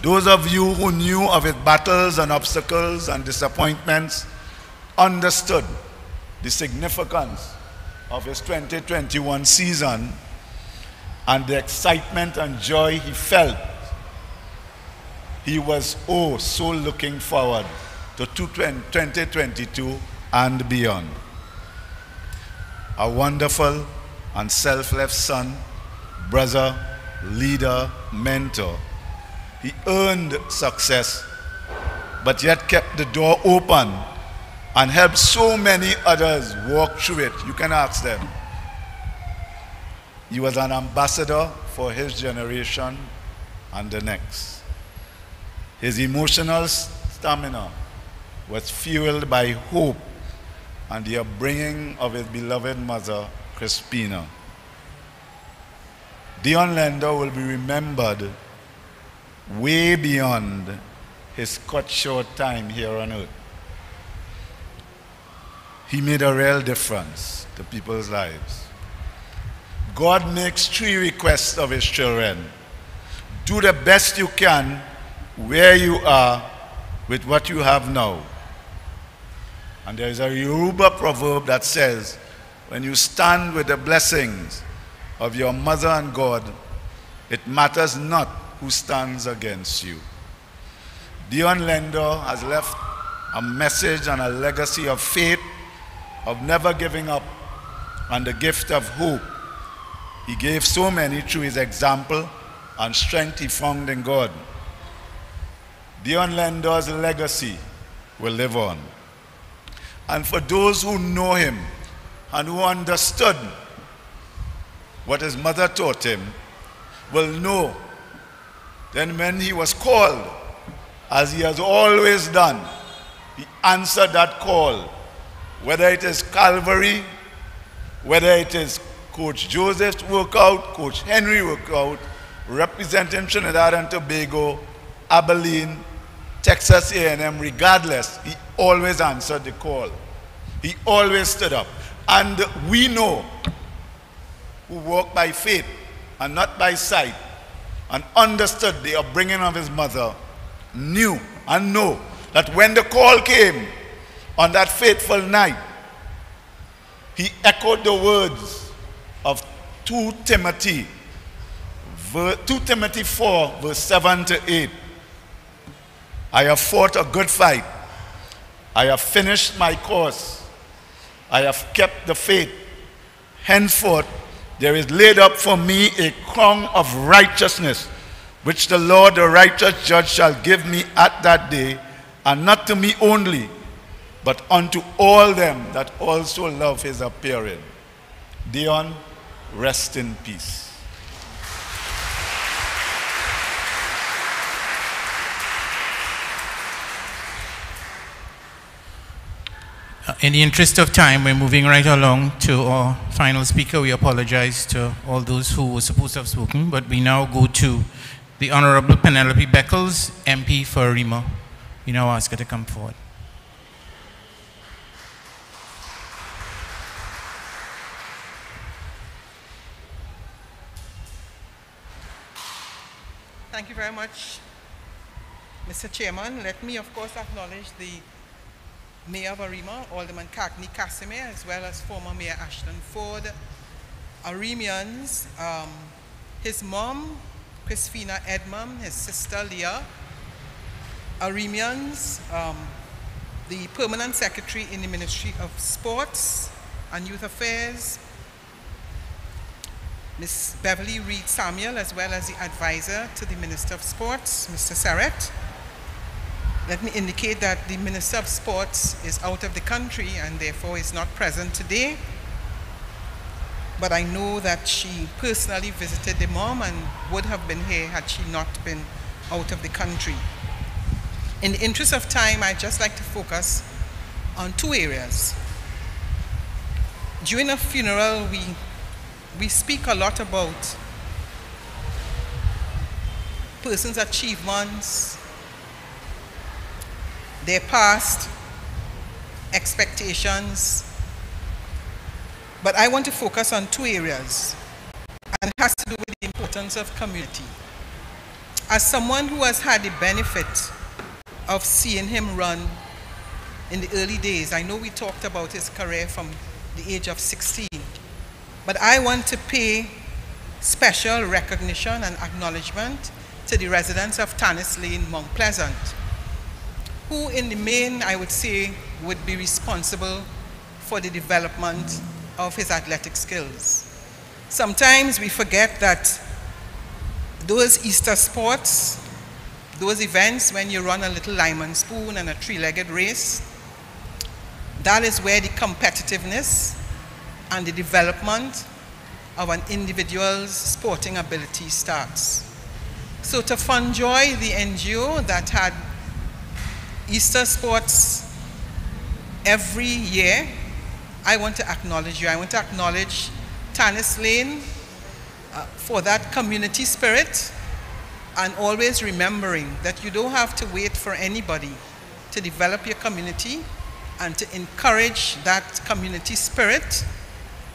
those of you who knew of his battles and obstacles and disappointments understood the significance of his 2021 season and the excitement and joy he felt. He was oh so looking forward to 2022 and beyond. A wonderful and selfless son, brother, leader, mentor. He earned success, but yet kept the door open and helped so many others walk through it. You can ask them. He was an ambassador for his generation and the next. His emotional stamina was fueled by hope and the upbringing of his beloved mother, Crispina. Deon Lendore will be remembered way beyond his cut short time here on earth. He made a real difference to people's lives. God makes three requests of his children. Do the best you can where you are with what you have now. And there is a Yoruba proverb that says, when you stand with the blessings of your mother and God, it matters not who stands against you. Deon Lendore has left a message and a legacy of faith of never giving up and the gift of hope. He gave so many through his example and strength he found in God. Deon Lendore's legacy will live on. And for those who know him and who understood what his mother taught him, will know then when he was called, as he has always done, he answered that call. Whether it is Calvary, whether it is Coach Joseph's workout, Coach Henry workout, representing Trinidad and Tobago, Abilene, Texas A&M, regardless, he always answered the call. He always stood up. And we know who walk by faith and not by sight and understood the upbringing of his mother, knew and know that when the call came, on that fateful night, he echoed the words of 2 Timothy, 2 Timothy 4, verse 7 to 8. I have fought a good fight. I have finished my course. I have kept the faith. Henceforth, there is laid up for me a crown of righteousness, which the Lord, the righteous judge, shall give me at that day, and not to me only, but unto all them that also love his appearing. Deon, rest in peace. Uh, in the interest of time, we're moving right along to our final speaker. We apologize to all those who were supposed to have spoken, but we now go to the Honorable Penelope Beckles, MP for Arima. We now ask her to come forward. Thank you very much, Mr. Chairman. Let me, of course, acknowledge the Mayor of Arima, Alderman Cagney Casimir, as well as former Mayor Ashton Ford, Arimians, um, his mom, Christina Edmond, his sister Leah, Arimians, um, the Permanent Secretary in the Ministry of Sports and Youth Affairs, Ms. Beverly Reed Samuel, as well as the advisor to the Minister of Sports, Mr. Sarrett, let me indicate that the Minister of Sports is out of the country and therefore is not present today. But I know that she personally visited the mom and would have been here had she not been out of the country. In the interest of time, I'd just like to focus on two areas. During a funeral, we, we speak a lot about person's achievements, their past, expectations. But I want to focus on two areas, and it has to do with the importance of community. As someone who has had the benefit of seeing him run in the early days, I know we talked about his career from the age of 16, but I want to pay special recognition and acknowledgement to the residents of Tanis Lane, Mount Pleasant, who in the main, I would say, would be responsible for the development of his athletic skills. Sometimes we forget that those Easter sports, those events when you run a little Lyman spoon and a three-legged race, that is where the competitiveness and the development of an individual's sporting ability starts. So to FunJoy, the NGO that had Easter sports every year. I want to acknowledge you. I want to acknowledge Tanis Lane uh, for that community spirit and always remembering that you don't have to wait for anybody to develop your community and to encourage that community spirit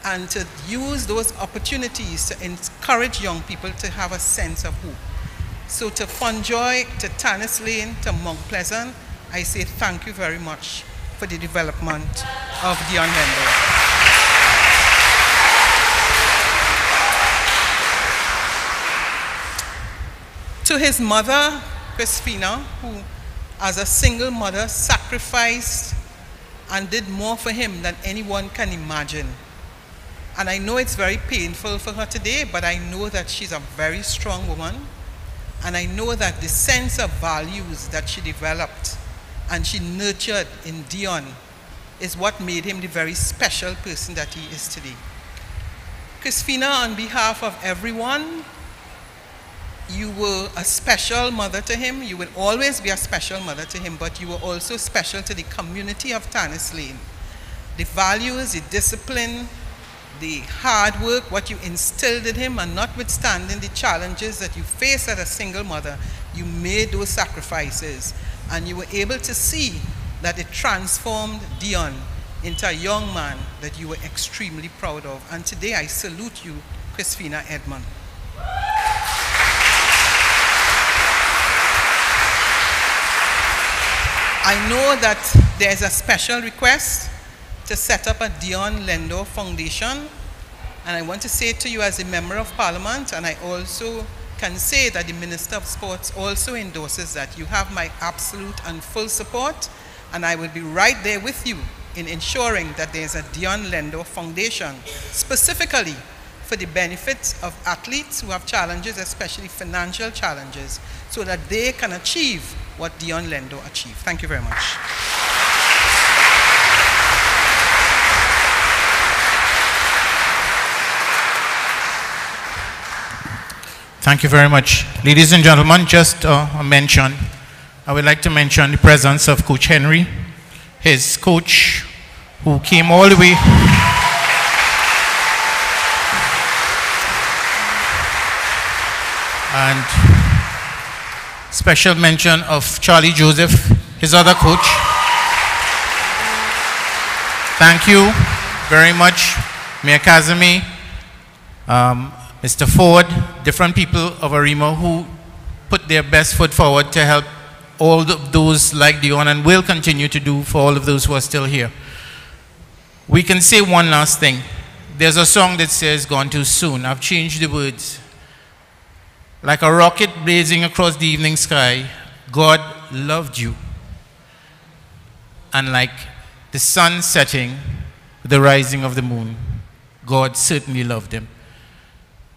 and to use those opportunities to encourage young people to have a sense of hope. So to FunJoy, to Tanis Lane, to Mount Pleasant, I say thank you very much for the development of Deon Lendore. To his mother, Christina, who as a single mother sacrificed and did more for him than anyone can imagine. And I know it's very painful for her today, but I know that she's a very strong woman. And I know that the sense of values that she developed and she nurtured in Deon is what made him the very special person that he is today. Christina, on behalf of everyone, you were a special mother to him. You will always be a special mother to him, but you were also special to the community of Tanis Lane. The values, the discipline, the hard work, what you instilled in him, and notwithstanding the challenges that you face as a single mother, you made those sacrifices and you were able to see that it transformed Deon into a young man that you were extremely proud of. And today I salute you, Christina Edmond. I know that there's a special request to set up a Deon Lendore Foundation. And I want to say to you as a member of parliament, and I also can say that the Minister of Sports also endorses that. You have my absolute and full support, and I will be right there with you in ensuring that there is a Deon Lendore Foundation specifically for the benefits of athletes who have challenges, especially financial challenges, so that they can achieve what Deon Lendore achieved. Thank you very much. Thank you very much. Ladies and gentlemen, just uh, a mention. I would like to mention the presence of Coach Henry, his coach who came all the way. And special mention of Charlie Joseph, his other coach. Thank you very much, Mayor Kazemi, um, Mr. Ford, different people of Arima who put their best foot forward to help all of those like Deon and will continue to do for all of those who are still here. We can say one last thing. There's a song that says, Gone Too Soon. I've changed the words. Like a rocket blazing across the evening sky, God loved you. And like the sun setting, the rising of the moon, God certainly loved him.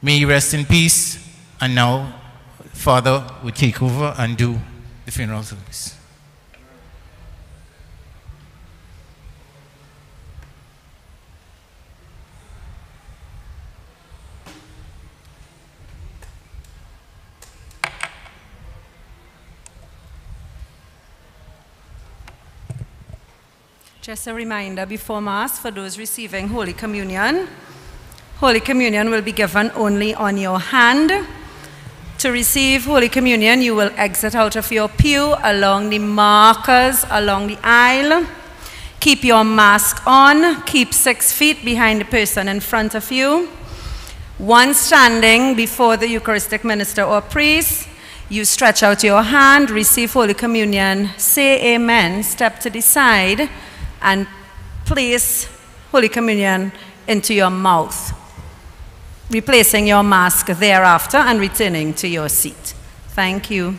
May he rest in peace. And now, Father will take over and do the funeral service. Just a reminder before Mass for those receiving Holy Communion. Holy Communion will be given only on your hand. To receive Holy Communion, you will exit out of your pew along the markers along the aisle. Keep your mask on. Keep six feet behind the person in front of you. One standing before the Eucharistic minister or priest. You stretch out your hand, receive Holy Communion, say Amen, step to the side, and place Holy Communion into your mouth replacing your mask thereafter and returning to your seat. Thank you.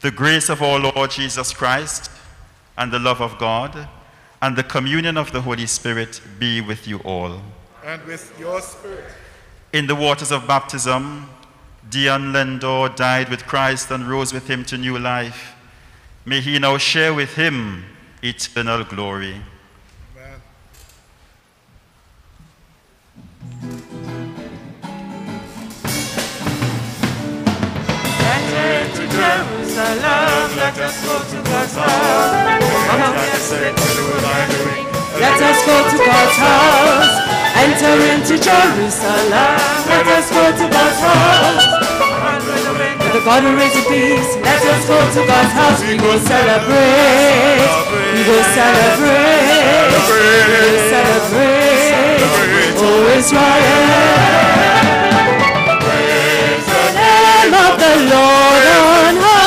The grace of our Lord Jesus Christ, and the love of God, and the communion of the Holy Spirit be with you all. And with your spirit. In the waters of baptism, Deon Lendore died with Christ and rose with him to new life. May he now share with him eternal glory. let us go to God's house. Come on, yes, let us go to God's house. Enter into Jerusalem, let us go to God's house. With the God who raises peace, let us go to God's house. We will celebrate, we will celebrate, we will celebrate, oh Israel. Praise the name of the Lord on high.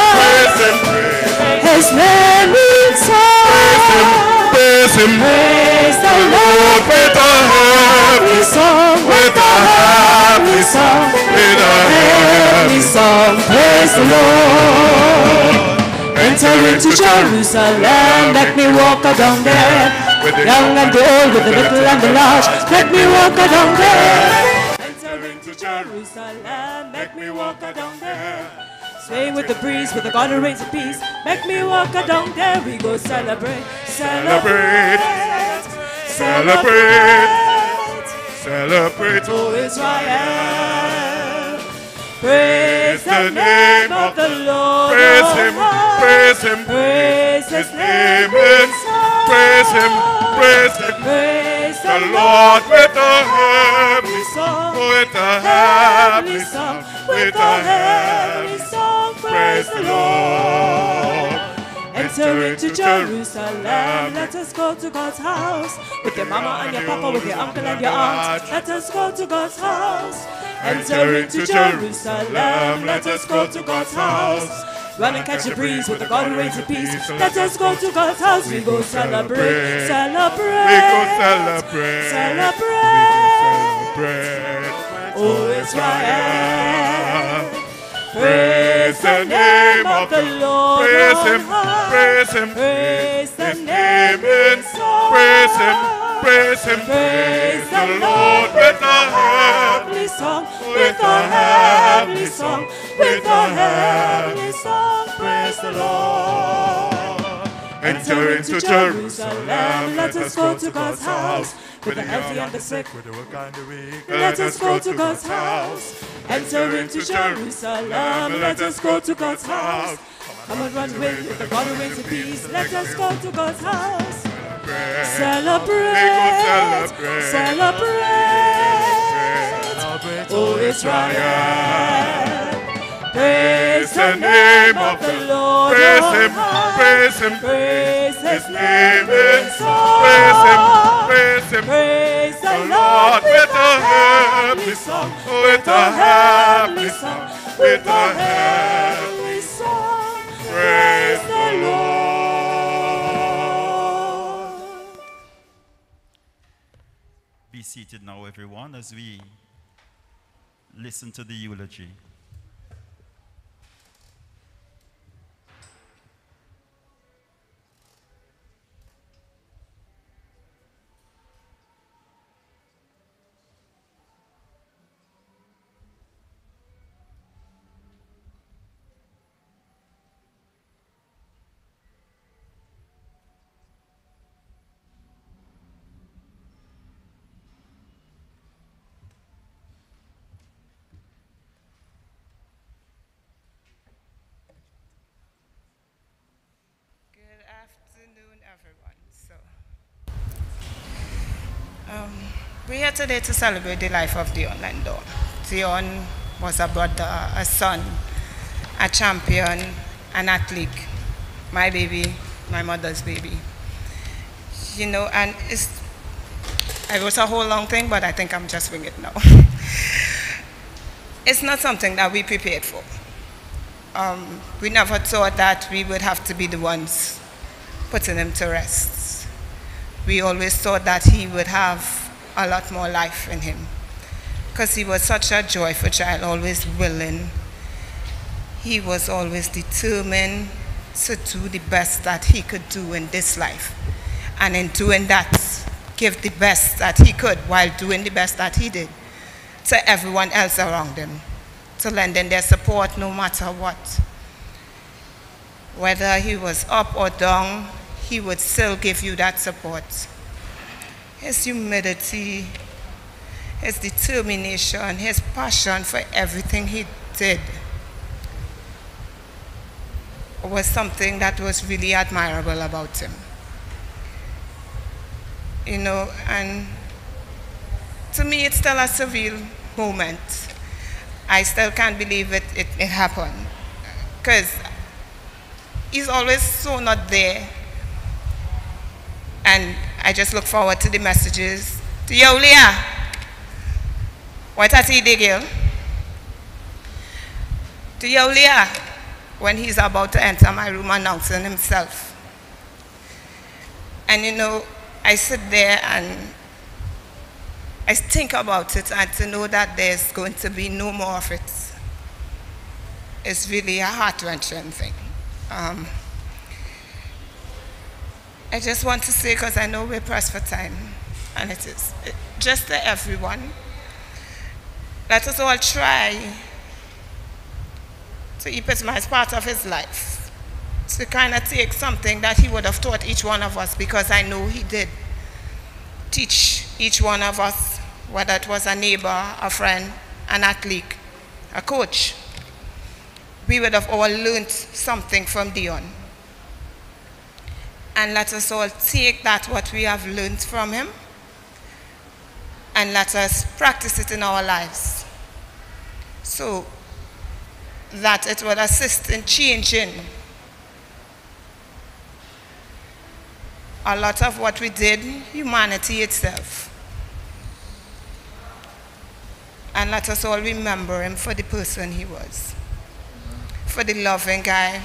His name is high. Praise Him, praise the Lord with a happy song, with a happy song, with a happy song. Praise the Lord. Enter into Jerusalem, let me walk along there. Young and old, with the little and the large, let me walk along there. With the breeze, with the God who reigns in peace. Make me walk down there. We go celebrate, celebrate, celebrate, Celebrate, oh Israel. Praise the name of the Lord. Praise him, praise him. praise His name. Praise him, praise him. Praise The Lord with a happy song, with a happy song, with a happy song. Praise the Lord. Enter into Jerusalem. Let us go to God's house. With your mama and your papa, with your uncle and your aunt. Let us go to God's house. Enter into Jerusalem. Let us go to God's house. Run and catch a breeze with the God who reigns in peace. Let us go to God's house. We go celebrate, celebrate, We go celebrate. celebrate. Oh Israel. Praise the name of the Lord. Praise him, praise him. Praise the His name name is praise him, praise him. Praise the Lord with a heavenly song, with a heavenly song, with a heavenly song. Praise the Lord. Enter into Jerusalem. Let us go to God's house. With the healthy and the sick, with the work and the weak. let us go to God's house. Enter into Jerusalem. Let us go to God's house. Come and run with the God who reigns in peace. Let us go to God's house. Celebrate, celebrate, celebrate, oh Israel. Praise the name of the Lord. Praise him, praise him. Praise His His name name is praise him, praise him. Praise the The Lord Lord with with a a happy happy song, with a happy song, with with a a happy song. Praise the Lord. Be seated now, everyone, as we listen to the eulogy. Good afternoon, everyone. So, um, we're here today to celebrate the life of Deon Lendore. Deon was a brother, a son, a champion, an athlete. My baby, my mother's baby. You know, and it's, I wrote a whole long thing, but I think I'm just winging it now. it's not something that we prepared for. Um, we never thought that we would have to be the ones putting him to rest. We always thought that he would have a lot more life in him because he was such a joyful child, always willing. He was always determined to do the best that he could do in this life. And in doing that, give the best that he could while doing the best that he did to everyone else around him, to lending their support no matter what. Whether he was up or down, he would still give you that support. His humility, his determination, his passion for everything he did was something that was really admirable about him. You know, and to me, it's still a surreal moment. I still can't believe it, it, it happened. Because he's always so not there. And I just look forward to the messages. To yo, Leah, what I see, girl? To yo, Leah, when he's about to enter my room announcing himself. And you know, I sit there and I think about it and to know that there's going to be no more of it. it is really a heart-wrenching thing. Um, I just want to say, because I know we're pressed for time, and it is, just to everyone, let us all try to epitomize part of his life, to kind of take something that he would have taught each one of us, because I know he did teach each one of us, whether it was a neighbor, a friend, an athlete, a coach. We would have all learned something from Deon. And let us all take that what we have learned from him. And let us practice it in our lives. So that it will assist in changing a lot of what we did, humanity itself. And let us all remember him for the person he was, for the loving guy,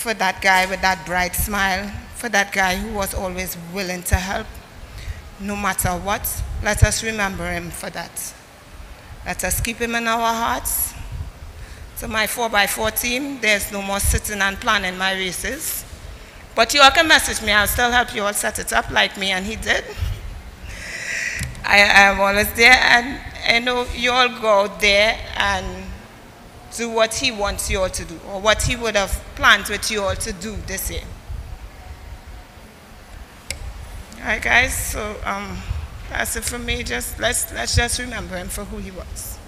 for that guy with that bright smile, for that guy who was always willing to help, no matter what. Let us remember him for that. Let us keep him in our hearts. So my 4x4 team, there's no more sitting and planning my races. But you all can message me. I'll still help you all set it up like me and he did. I am always there and I know you all go out there and do what he wants you all to do or what he would have planned with you all to do this year. All right, guys, so um, that's it for me. Just let's, let's just remember him for who he was.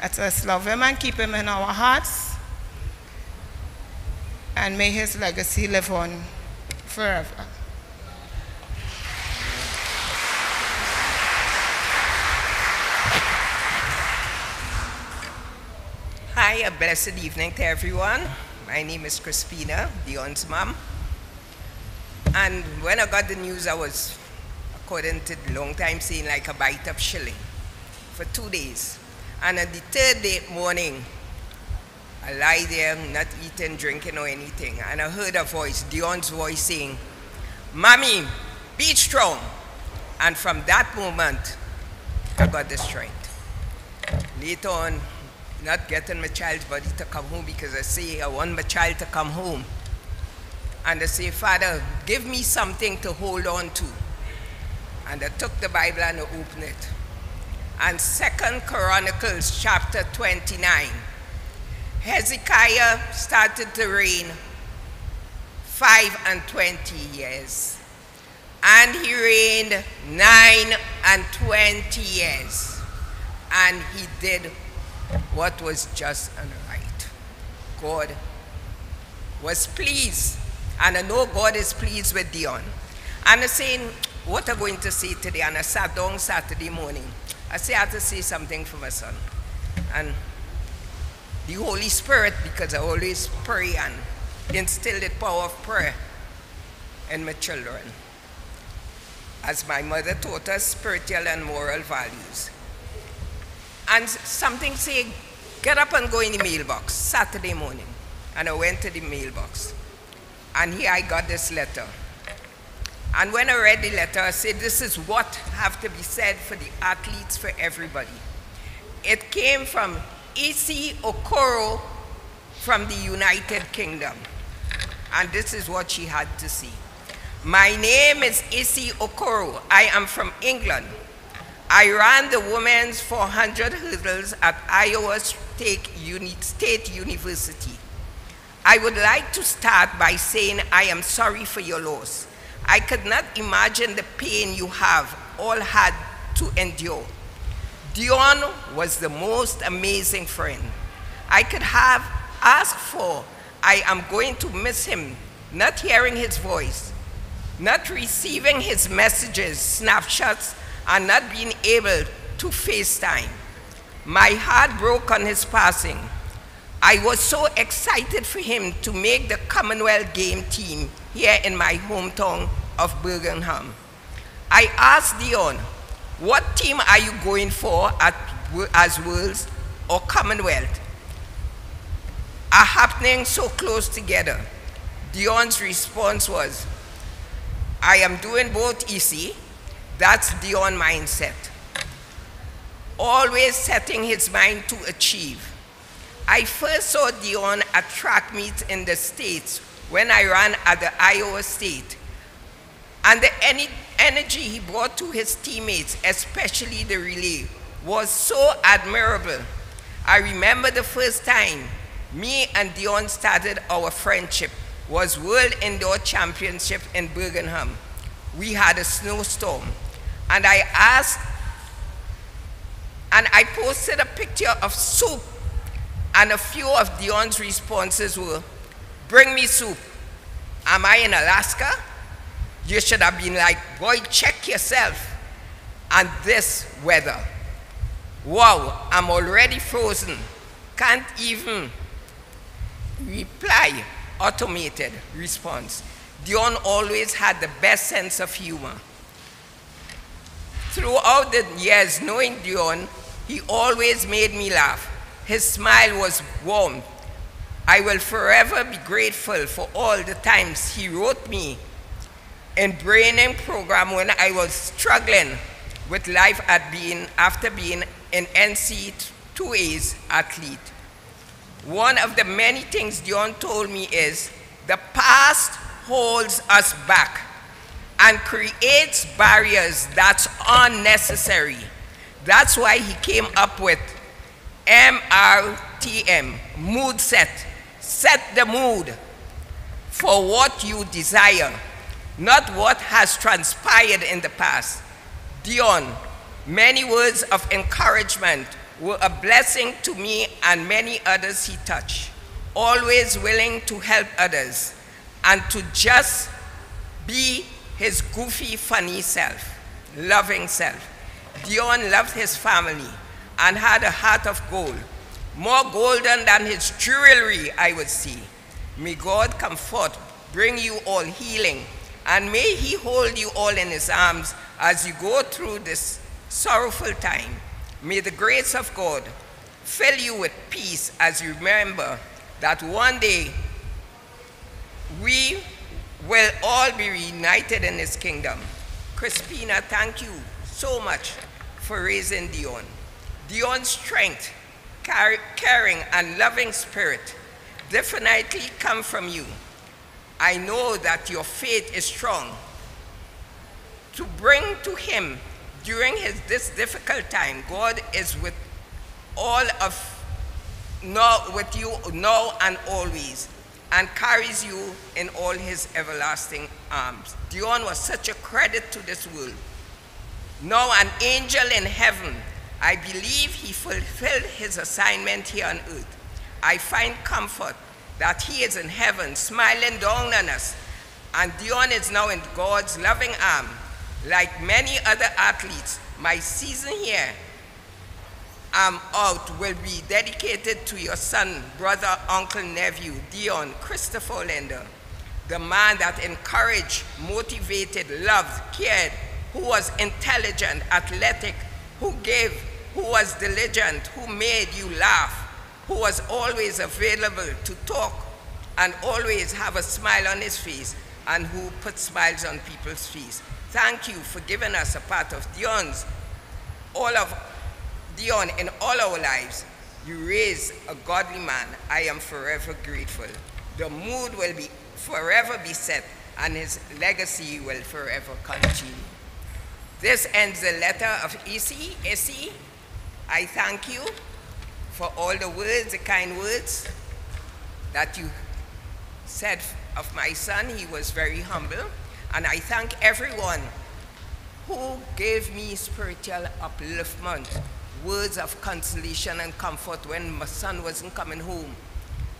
Let us love him and keep him in our hearts. And may his legacy live on forever. Hi, a blessed evening to everyone. My name is Crispina, Deon's mom. And when I got the news, I was, according to the long time, saying like a bite of shilling for two days. And on the third day morning, I lie there, not eating, drinking, or anything. And I heard a voice, Deon's voice saying, Mommy, be strong. And from that moment, I got the strength. Later on, not getting my child's body to come home because I say I want my child to come home. And I say, Father, give me something to hold on to. And I took the Bible and I opened it. And Second Chronicles chapter 29. Hezekiah started to reign five and twenty years. And he reigned nine and twenty years. And he did what was just and right. God was pleased. And I know God is pleased with Deon. And I'm saying, what am going to say today? And I sat down Saturday morning. I say I have to say something for my son. And the Holy Spirit, because I always pray and instill the power of prayer in my children. As my mother taught us, spiritual and moral values. And something say, get up and go in the mailbox Saturday morning. And I went to the mailbox. And here I got this letter. And when I read the letter, I said, this is what have to be said for the athletes, for everybody. It came from Isi Okoro from the United Kingdom. And this is what she had to say. My name is Isi Okoro. I am from England. I ran the women's 400 hurdles at Iowa State, Uni State University. I would like to start by saying I am sorry for your loss. I could not imagine the pain you have all had to endure. Dion was the most amazing friend I could have asked for. I am going to miss him, not hearing his voice, not receiving his messages, snapshots, and not being able to FaceTime. My heart broke on his passing. I was so excited for him to make the Commonwealth game team here in my hometown of Birmingham. I asked Deon, what team are you going for at, as Worlds or Commonwealth? Are happening so close together. Deon's response was, I am doing both easy. That's Deon mindset. Always setting his mind to achieve. I first saw Deon at track meets in the States when I ran at the Iowa State. And the en- energy he brought to his teammates, especially the relay, was so admirable. I remember the first time me and Deon started our friendship was World Indoor Championship in Birmingham. We had a snowstorm. And I asked, and I posted a picture of soup, and a few of Deon's responses were, bring me soup. Am I in Alaska? You should have been like, boy, check yourself. And this weather. Wow, I'm already frozen. Can't even reply automated response. Deon always had the best sense of humor. Throughout the years knowing Deon, he always made me laugh. His smile was warm. I will forever be grateful for all the times he wrote me in braining program when I was struggling with life at being, after being an NC2A's athlete. One of the many things Deon told me is the past holds us back and creates barriers that's unnecessary. That's why he came up with MRTM, mood set. Set the mood for what you desire, not what has transpired in the past. Deon, many words of encouragement were a blessing to me and many others he touched. Always willing to help others and to just be his goofy, funny self, loving self. Deon loved his family and had a heart of gold, more golden than his jewelry, I would say. May God comfort, bring you all healing, and may he hold you all in his arms as you go through this sorrowful time. May the grace of God fill you with peace as you remember that one day we will all be reunited in his kingdom. Crispina, thank you so much for raising Deon. Deon's strength, car- caring, and loving spirit definitely come from you. I know that your faith is strong. To bring to him during his, this difficult time, God is with all of now with you now and always and carries you in all his everlasting arms. Deon was such a credit to this world. Now an angel in heaven, I believe he fulfilled his assignment here on earth. I find comfort that he is in heaven smiling down on us and Deon is now in God's loving arm. Like many other athletes, my season here I'm out will be dedicated to your son, brother, uncle, nephew, Deon Christopher Lendore, the man that encouraged, motivated, loved, cared, who was intelligent, athletic, who gave, who was diligent, who made you laugh, who was always available to talk and always have a smile on his face, and who put smiles on people's face. Thank you for giving us a part of Deon's, all of Deon, in all our lives, you raise a godly man. I am forever grateful. The mood will be forever be set, and his legacy will forever continue. This ends the letter of Issy. Issy, I thank you for all the words, the kind words that you said of my son. He was very humble. And I thank everyone who gave me spiritual upliftment words of consolation and comfort when my son wasn't coming home.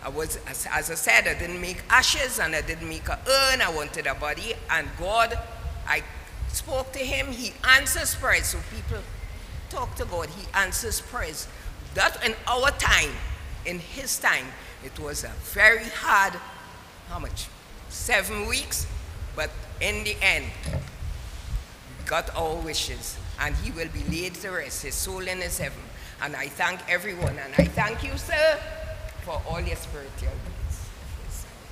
I was, as, I said, I didn't make ashes and I didn't make a urn. I wanted a body. And God, I spoke to him. He answers prayers. So people talk to God. He answers prayers. That in our time, in his time, it was a very hard, how much? Seven weeks. But in the end, got our wishes and he will be laid to rest, his soul in his heaven. And I thank everyone, and I thank you, sir, for all your spiritual needs.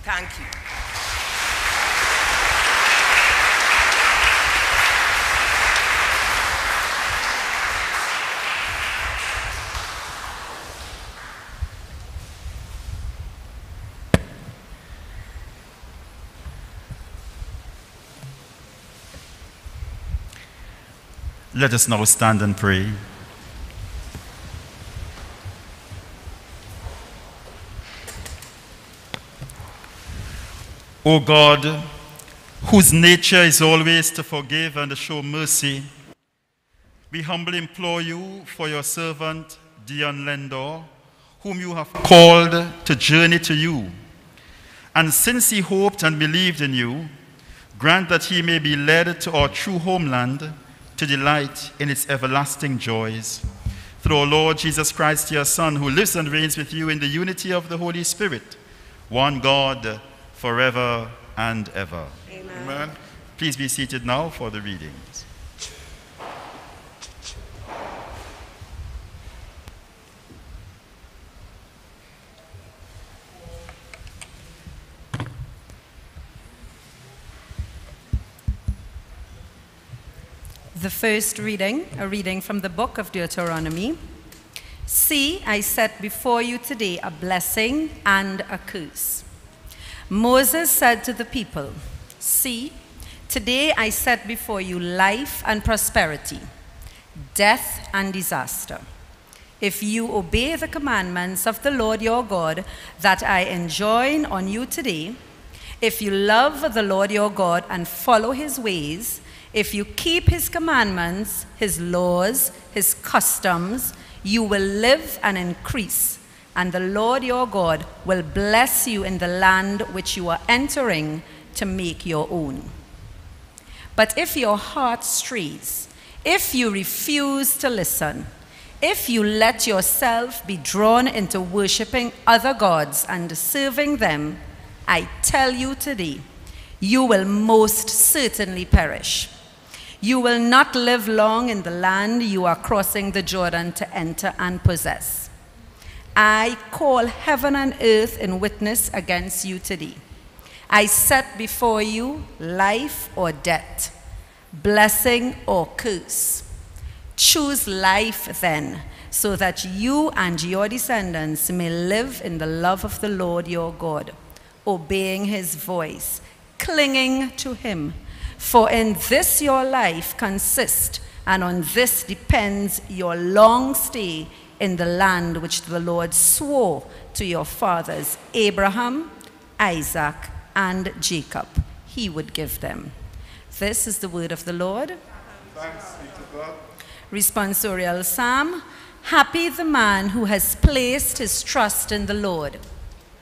Thank you. Let us now stand and pray. O God, whose nature is always to forgive and to show mercy, we humbly implore you for your servant, Deon Lendore, whom you have called to journey to you. And since he hoped and believed in you, grant that he may be led to our true homeland to delight in its everlasting joys. Through our Lord Jesus Christ, your Son, who lives and reigns with you in the unity of the Holy Spirit, one God, forever and ever. Amen. Please be seated now for the readings. The first reading, a reading from the book of Deuteronomy. See, I set before you today a blessing and a curse. Moses said to the people, See, today I set before you life and prosperity, death and disaster. If you obey the commandments of the Lord your God that I enjoin on you today, if you love the Lord your God and follow his ways, if you keep his commandments, his laws, his customs, you will live and increase, and the Lord your God will bless you in the land which you are entering to make your own. But if your heart strays, if you refuse to listen, if you let yourself be drawn into worshiping other gods and serving them, I tell you today, you will most certainly perish. You will not live long in the land you are crossing the Jordan to enter and possess. I call heaven and earth in witness against you today. I set before you life or death, blessing or curse. Choose life then, so that you and your descendants may live in the love of the Lord your God, obeying his voice, clinging to him. For in this your life consists, and on this depends your long stay in the land which the Lord swore to your fathers, Abraham, Isaac, and Jacob. He would give them. This is the word of the Lord. Thanks be to God. Responsorial Psalm Happy the man who has placed his trust in the Lord.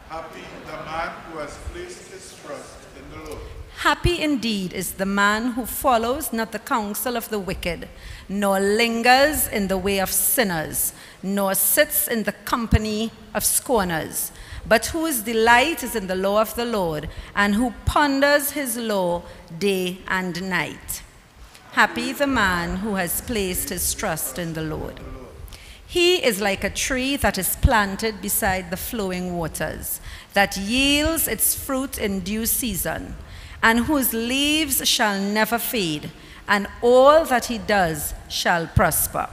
Happy the man who has placed his trust in the Lord. Happy indeed is the man who follows not the counsel of the wicked, nor lingers in the way of sinners, nor sits in the company of scorners, but whose delight is in the law of the Lord, and who ponders his law day and night. Happy the man who has placed his trust in the Lord. He is like a tree that is planted beside the flowing waters, that yields its fruit in due season, and whose leaves shall never fade, and all that he does shall prosper.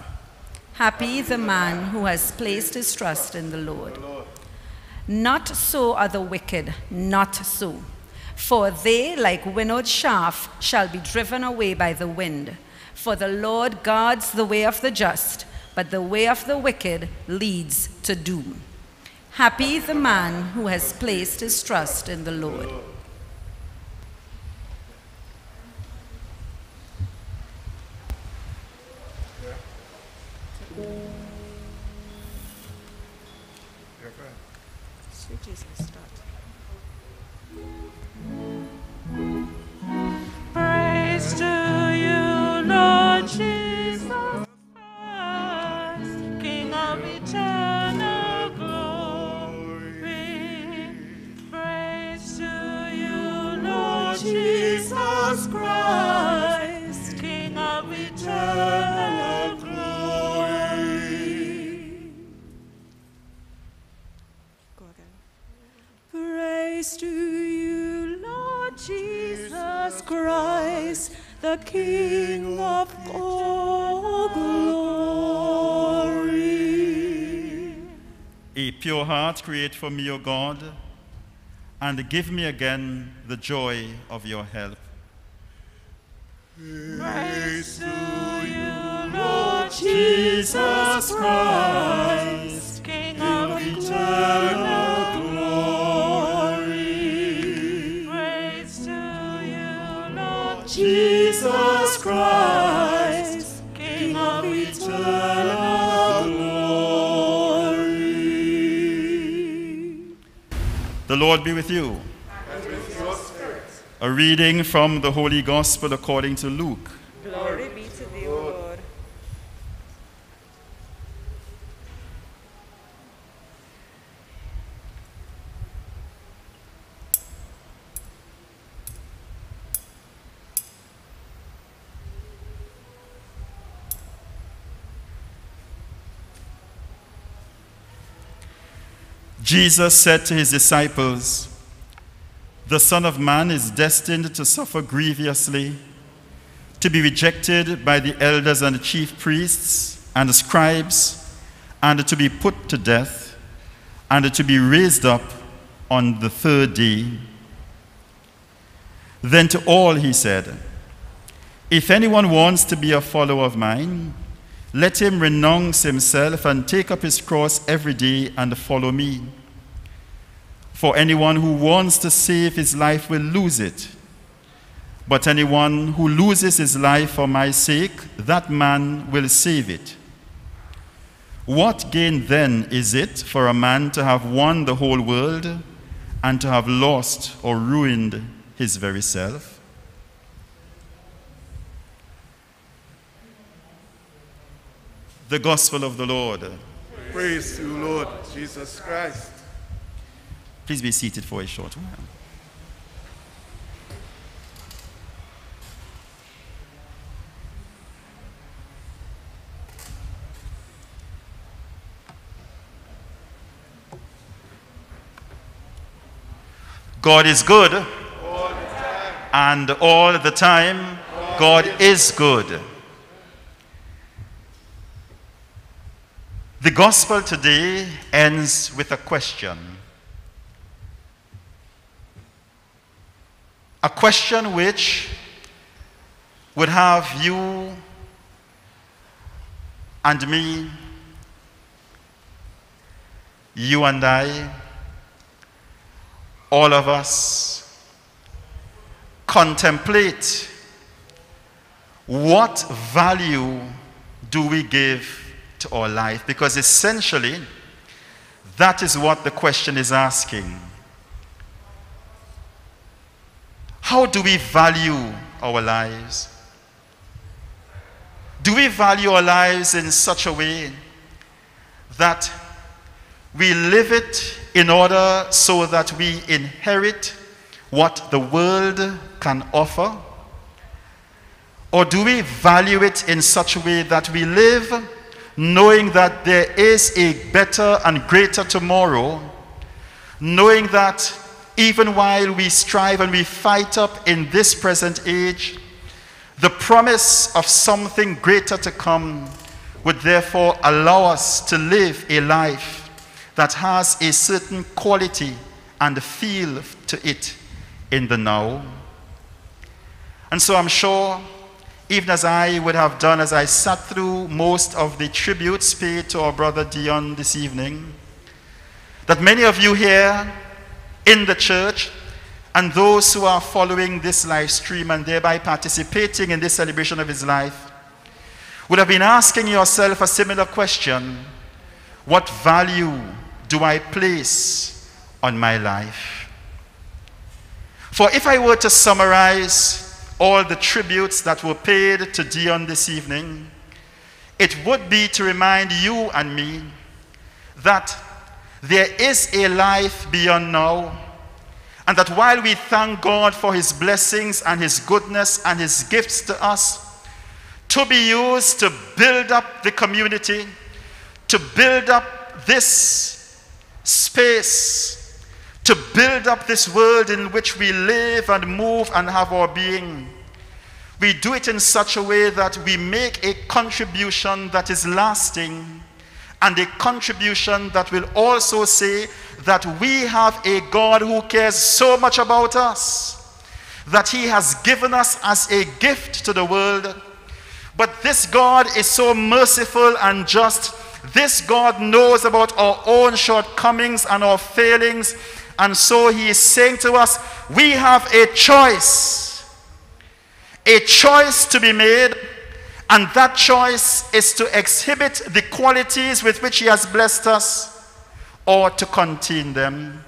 Happy the man who has placed his trust in the Lord. Not so are the wicked, not so. For they, like winnowed chaff, shall be driven away by the wind. For the Lord guards the way of the just, but the way of the wicked leads to doom. Happy the man who has placed his trust in the Lord. Praise to you, Lord Jesus Christ, King of eternal glory. Praise to you, Lord Jesus Christ, King of eternal glory. Praise to you, Lord Jesus Christ, the King of all glory. A pure heart create for me, O God, and give me again the joy of your help. Praise to you, Lord Jesus Christ, King of eternal glory. Jesus Christ, King of eternal glory. The Lord be with you. And with your spirit. A reading from the Holy Gospel according to Luke. Glory be to thee, O Lord. Jesus said to his disciples, The Son of Man is destined to suffer grievously, to be rejected by the elders and the chief priests and the scribes, and to be put to death, and to be raised up on the third day. Then to all he said, If anyone wants to be a follower of mine, let him renounce himself and take up his cross every day and follow me. For anyone who wants to save his life will lose it. But anyone who loses his life for my sake, that man will save it. What gain then is it for a man to have won the whole world and to have lost or ruined his very self? The Gospel of the Lord. Praise to you, Lord Jesus Christ. Please be seated for a short while. God is good, and all the time, God is good. The gospel today ends with a question. A question which would have you and me, you and I, all of us, contemplate what value do we give to our life? Because essentially, that is what the question is asking. How do we value our lives? Do we value our lives in such a way that we live it in order so that we inherit what the world can offer? Or do we value it in such a way that we live knowing that there is a better and greater tomorrow, knowing that even while we strive and we fight up in this present age, the promise of something greater to come would therefore allow us to live a life that has a certain quality and feel to it in the now. And so I'm sure, even as I would have done as I sat through most of the tributes paid to our brother Deon this evening, that many of you here in the church and those who are following this live stream and thereby participating in this celebration of his life would have been asking yourself a similar question What value do I place on my life? For if I were to summarize all the tributes that were paid to Deon this evening, it would be to remind you and me that there is a life beyond now, and that while we thank God for his blessings and his goodness and his gifts to us, to be used to build up the community, to build up this space, to build up this world in which we live and move and have our being. We do it in such a way that we make a contribution that is lasting and a contribution that will also say that we have a God who cares so much about us that he has given us as a gift to the world But this God is so merciful and just. This God knows about our own shortcomings and our failings. And so he is saying to us, we have a choice. A choice to be made. And that choice is to exhibit the qualities with which he has blessed us or to contain them.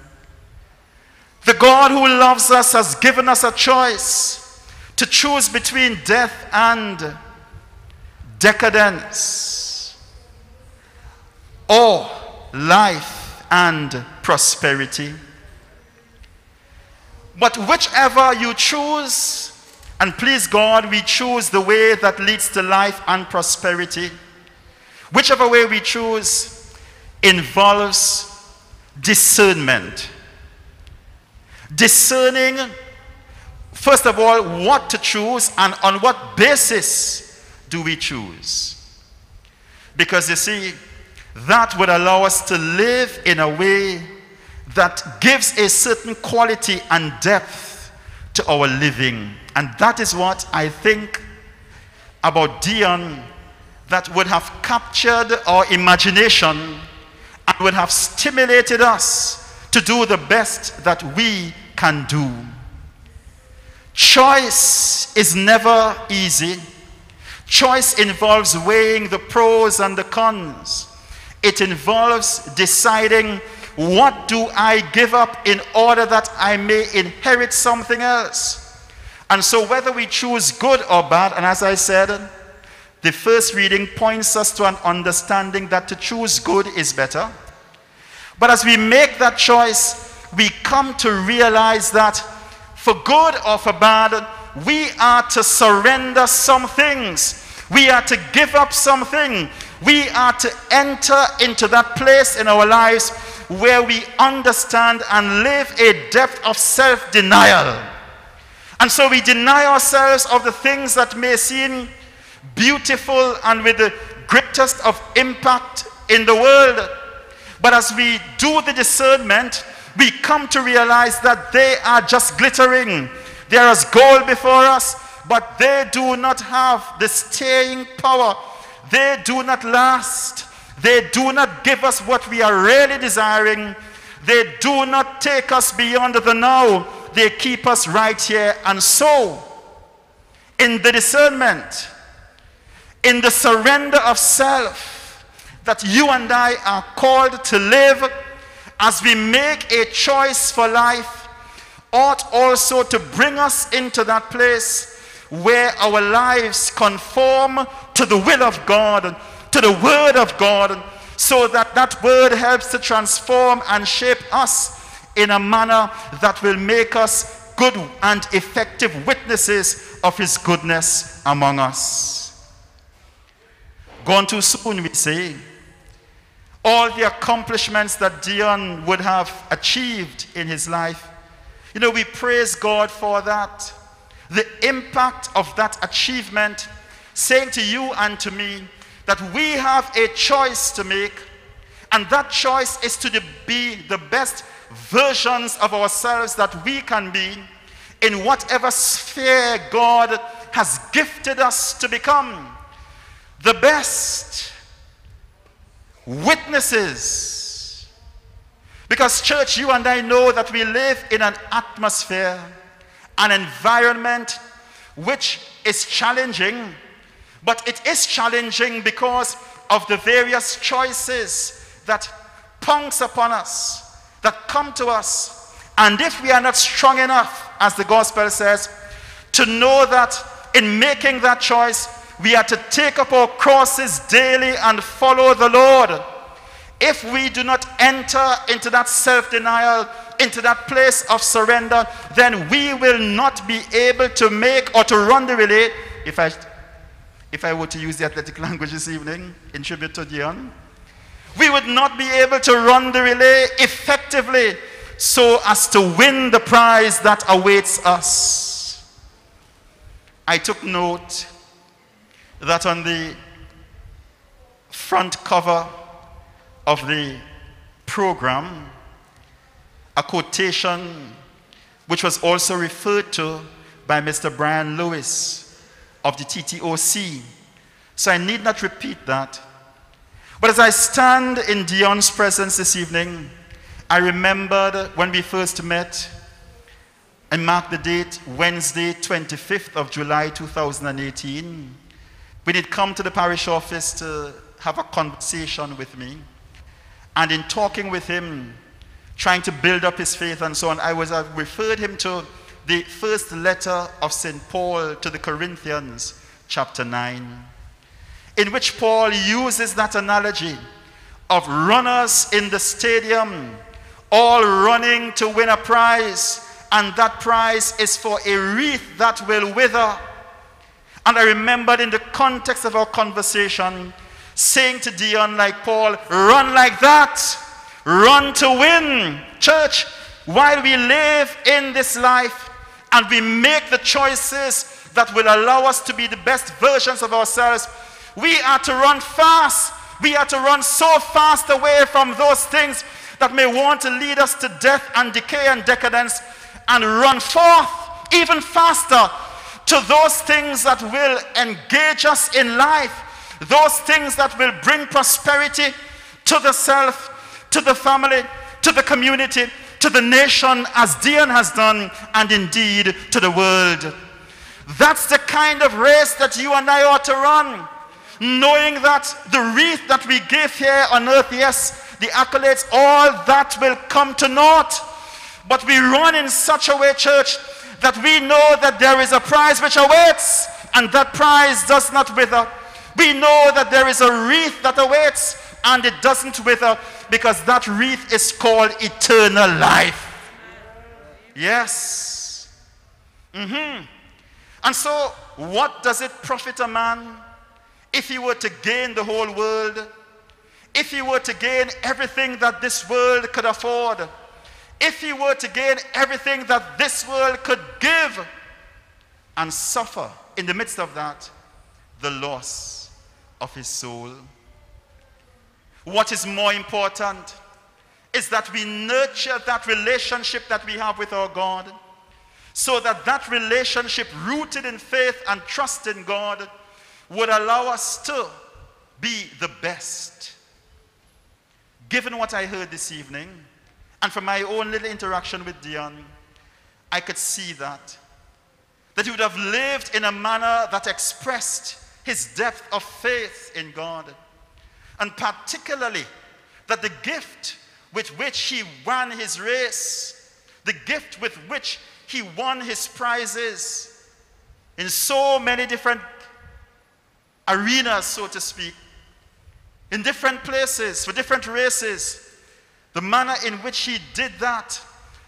The God who loves us has given us a choice to choose between death and decadence or life and prosperity. But whichever you choose, and please God, we choose the way that leads to life and prosperity. Whichever way we choose involves discernment. Discerning, first of all, what to choose and on what basis do we choose. Because you see, that would allow us to live in a way that gives a certain quality and depth to our living. And that is what I think about Deon that would have captured our imagination and would have stimulated us to do the best that we can do. Choice is never easy. Choice involves weighing the pros and the cons. It involves deciding what do I give up in order that I may inherit something else. And so whether we choose good or bad, and as I said, the first reading points us to an understanding that to choose good is better. But as we make that choice, we come to realize that for good or for bad, we are to surrender some things. We are to give up something. We are to enter into that place in our lives where we understand and live a depth of self denial. And so we deny ourselves of the things that may seem beautiful and with the greatest of impact in the world. But as we do the discernment, we come to realize that they are just glittering. There is gold before us, but they do not have the staying power. They do not last. They do not give us what we are really desiring. They do not take us beyond the now. They keep us right here. And so, in the discernment, in the surrender of self, that you and I are called to live as we make a choice for life ought also to bring us into that place where our lives conform to the will of God, to the word of God, so that that word helps to transform and shape us in a manner that will make us good and effective witnesses of his goodness among us. Gone too soon, we say all the accomplishments that Deon would have achieved in his life. You know, we praise God for that. The impact of that achievement, saying to you and to me that we have a choice to make, and that choice is to be the best versions of ourselves that we can be in whatever sphere God has gifted us to become. The best witnesses. Because, church, you and I know that we live in an atmosphere, an environment which is challenging, but it is challenging because of the various choices that pounce upon us, that come to us. And if we are not strong enough, as the gospel says, to know that in making that choice, we are to take up our crosses daily and follow the Lord. If we do not enter into that self denial, into that place of surrender, then we will not be able to make or to run the relay. If I, if I were to use the athletic language this evening in tribute to Deon, we would not be able to run the relay effectively so as to win the prize that awaits us. I took note that on the front cover of the program, a quotation which was also referred to by Mr. Brian Lewis of the TTOC So I need not repeat that. But as I stand in Deon's presence this evening, I remembered when we first met and marked the date Wednesday, 25th of July 2018, when he'd come to the parish office to have a conversation with me. And in talking with him, trying to build up his faith and so on, I was I referred him to the first letter of St. Paul to the Corinthians, chapter 9, in which Paul uses that analogy of runners in the stadium, all running to win a prize, and that prize is for a wreath that will wither. And I remembered in the context of our conversation, saying to Deon, like Paul, run like that, run to win. Church, while we live in this life and we make the choices that will allow us to be the best versions of ourselves, we are to run fast. We are to run so fast away from those things that may want to lead us to death and decay and decadence and run forth even faster to those things that will engage us in life those things that will bring prosperity to the self, to the family, to the community, to the nation, as Deon has done, and indeed to the world. That's the kind of race that you and I ought to run. Knowing that the wreath that we give here on earth, yes, the accolades, all that will come to naught. But we run in such a way, church, that we know that there is a prize which awaits, and that prize does not wither. We know that there is a wreath that awaits and it doesn't wither because that wreath is called eternal life. Yes. Mm-hmm. And so, what does it profit a man if he were to gain the whole world? If he were to gain everything that this world could afford? If he were to gain everything that this world could give and suffer in the midst of that, the loss of his soul. What is more important is that we nurture that relationship that we have with our God so that that relationship rooted in faith and trust in God would allow us to be the best. Given what I heard this evening, and from my own little interaction with Deon, I could see that. That he would have lived in a manner that expressed his depth of faith in God. And particularly, that the gift with which he won his race, the gift with which he won his prizes in so many different arenas, so to speak, in different places, for different races, the manner in which he did that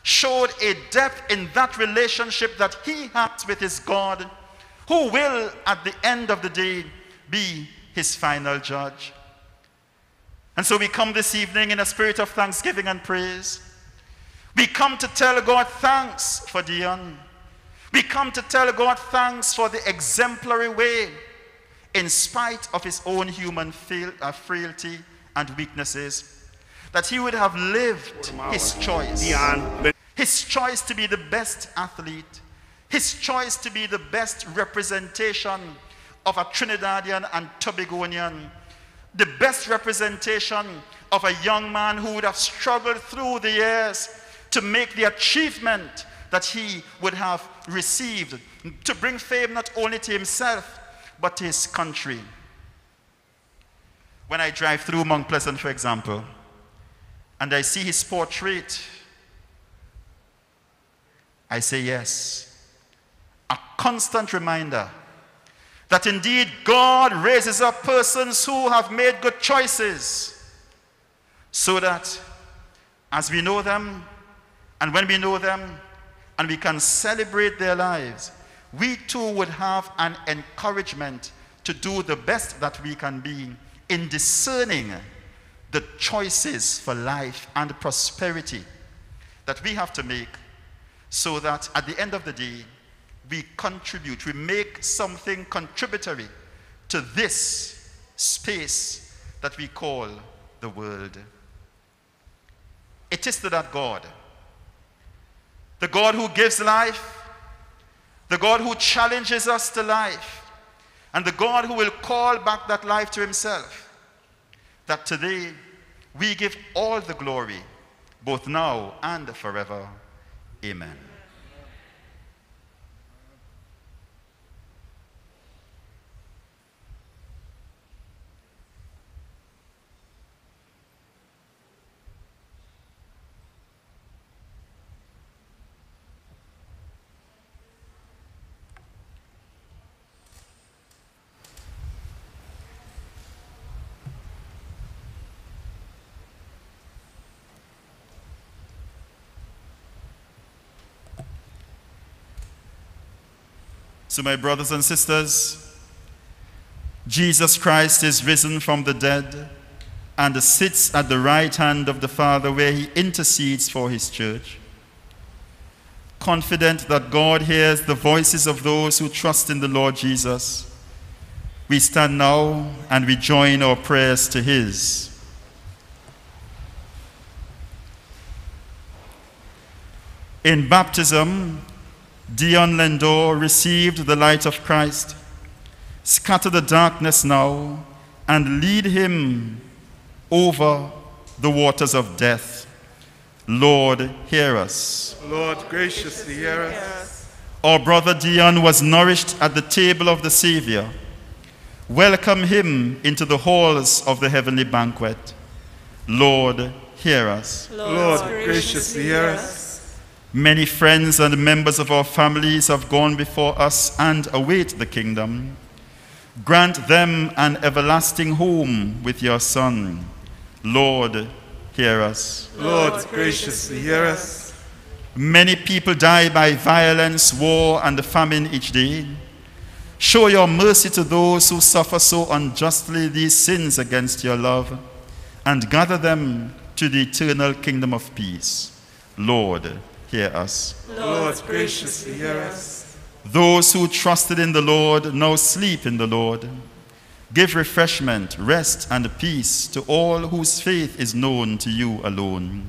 showed a depth in that relationship that he has with his God who will, at the end of the day, be his final judge. And so we come this evening in a spirit of thanksgiving and praise. We come to tell God thanks for Deon. We come to tell God thanks for the exemplary way, in spite of his own human uh, frailty and weaknesses, that he would have lived his choice. His choice to be the best athlete, his choice to be the best representation of a Trinidadian and Tobagonian, the best representation of a young man who would have struggled through the years to make the achievement that he would have received, to bring fame not only to himself, but to his country. When I drive through Mount Pleasant, for example, and I see his portrait, I say yes a constant reminder that indeed God raises up persons who have made good choices so that as we know them and when we know them and we can celebrate their lives, we too would have an encouragement to do the best that we can be in discerning the choices for life and prosperity that we have to make so that at the end of the day, we contribute, we make something contributory to this space that we call the world. It is to that God, the God who gives life, the God who challenges us to life, and the God who will call back that life to himself, that today we give all the glory, both now and forever. Amen. So, my brothers and sisters, Jesus Christ is risen from the dead and sits at the right hand of the Father where he intercedes for his church. Confident that God hears the voices of those who trust in the Lord Jesus, we stand now and we join our prayers to his. In baptism, Deon Lendore received the light of Christ. Scatter the darkness now and lead him over the waters of death. Lord, hear us. Lord, graciously hear us. Our brother Deon was nourished at the table of the Savior. Welcome him into the halls of the heavenly banquet. Lord, hear us. Lord, graciously hear us. Many friends and members of our families have gone before us and await the kingdom. Grant them an everlasting home with your Son. Lord, hear us. Lord, graciously hear us. Many people die by violence, war, and famine each day. Show your mercy to those who suffer so unjustly these sins against your love, and gather them to the eternal kingdom of peace. Lord, hear us. Lord, graciously hear us. Those who trusted in the Lord now sleep in the Lord. Give refreshment, rest, and peace to all whose faith is known to you alone.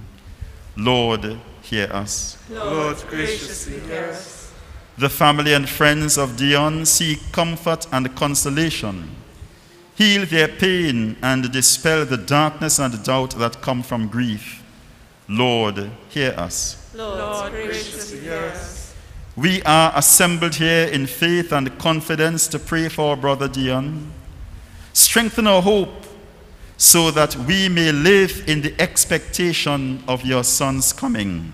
Lord, hear us. Lord, graciously hear us. The family and friends of Deon seek comfort and consolation. Heal their pain and dispel the darkness and doubt that come from grief. Lord, hear us. Lord, graciously hear us. We are assembled here in faith and confidence to pray for our brother Deon. Strengthen our hope so that we may live in the expectation of your son's coming.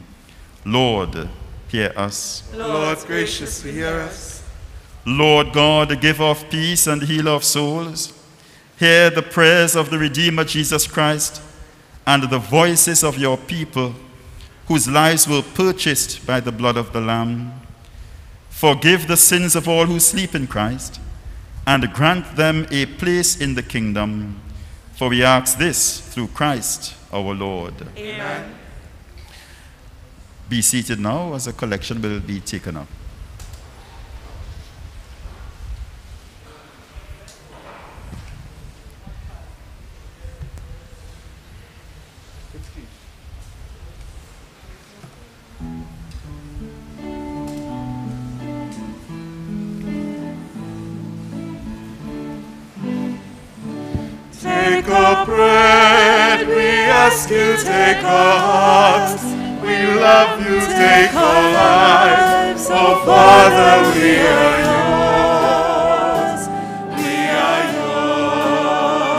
Lord, hear us. Lord, graciously hear us. Lord God, the giver of peace and healer of souls, hear the prayers of the Redeemer Jesus Christ and the voices of your people whose lives were purchased by the blood of the Lamb. Forgive the sins of all who sleep in Christ and grant them a place in the kingdom. For we ask this through Christ our Lord. Amen. Be seated now as a collection will be taken up. Our bread, we ask you, take our hearts. We love you, take our lives. Oh, Father, we are yours. We are yours.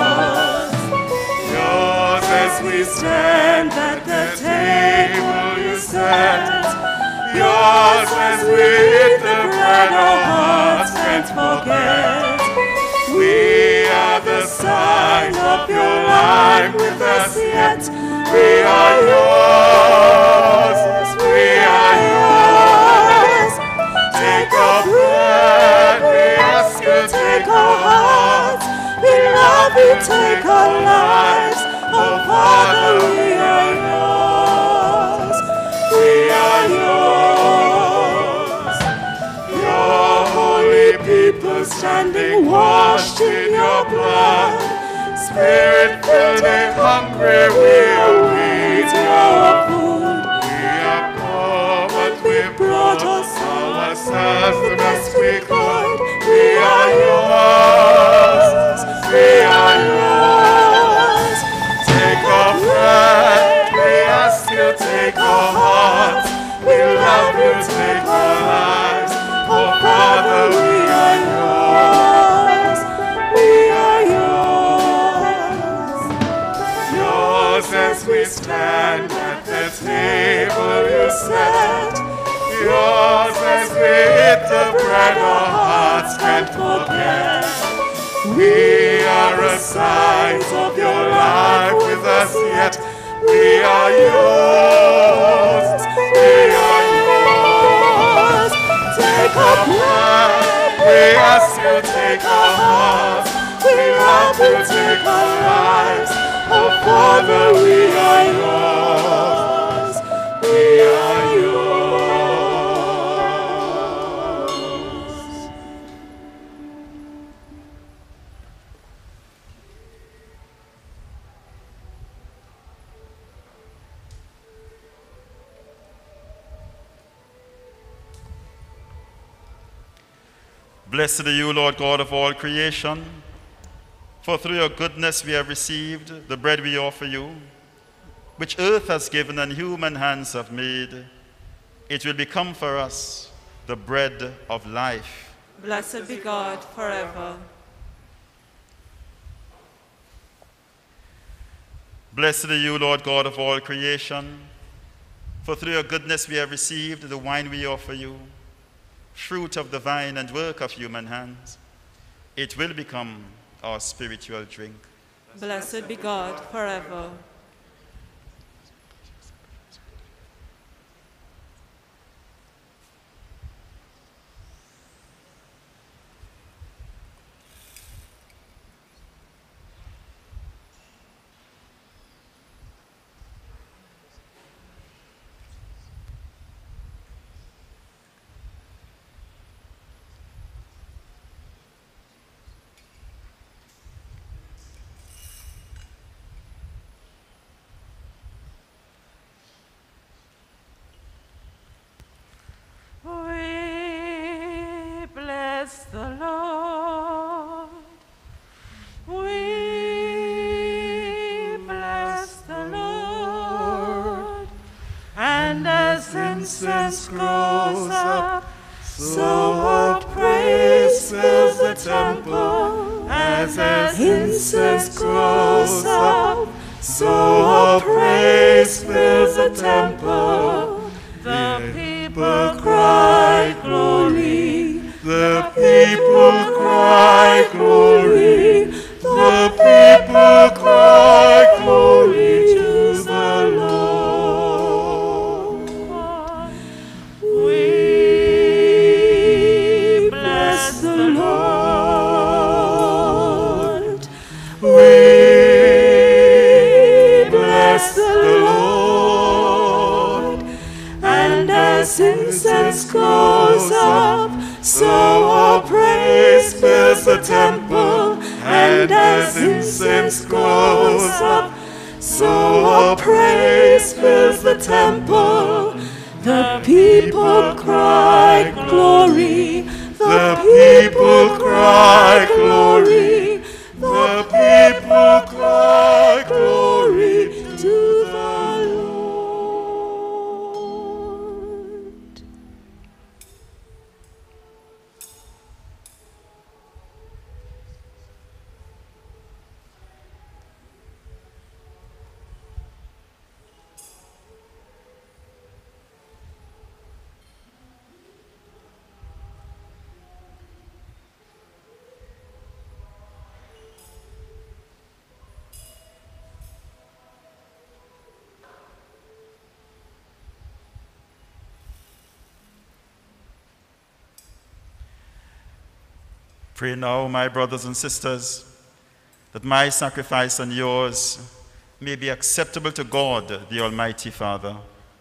Yours as we stand at the table you set. Yours as we eat the bread our hearts can't forget. We are the sign of your life with us yet. We are yours. We are yours. Take our bread. We ask you, take our hearts. We love you, take our lives. Oh, Father, we are yours. Standing washed in your blood. Spirit filled and hungry, we await your food. We are poor, but we brought us ourselves the best we could. Bread our hearts can't forget. We are a sign of your life with us yet. We are yours. We are yours. Take our blood. We ask you take our hearts. We love to take our lives. Oh Father, we are yours. We are Blessed are you, Lord God of all creation, for through your goodness we have received the bread we offer you, which earth has given and human hands have made. It will become for us the bread of life. Blessed be God forever. Blessed are you, Lord God of all creation, for through your goodness we have received the wine we offer you, fruit of the vine and work of human hands. It will become our spiritual drink. Blessed be God forever. We bless the Lord. We bless the Lord. And as incense goes up, so our praise fills the temple. As as incense goes up, so our praise fills the temple. The people cry glory. The people cry the temple. And as incense goes up, so our praise fills the temple. The people cry glory. The people cry glory. Pray now, my brothers and sisters, that my sacrifice and yours may be acceptable to God, the Almighty Father,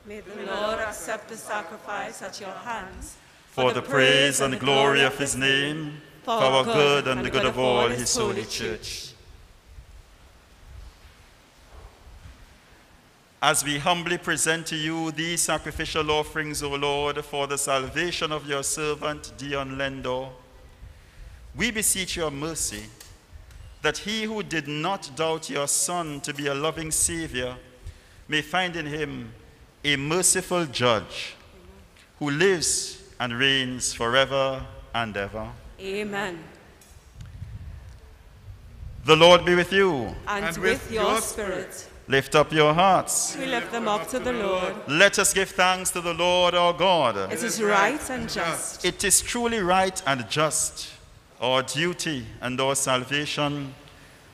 May the Lord accept the sacrifice at your hands for the praise and glory of his name, for our good and the good of all his holy church. As we humbly present to you these sacrificial offerings, O Lord, for the salvation of your servant Deon Lendore, we beseech your mercy that he who did not doubt your Son to be a loving Savior may find in him a merciful judge who lives and reigns forever and ever. Amen. The Lord be with you. And, with your spirit. Lift up your hearts. We lift them up to the Lord. Let us give thanks to the Lord our God. It is right and just. It is truly right and just, our duty and our salvation,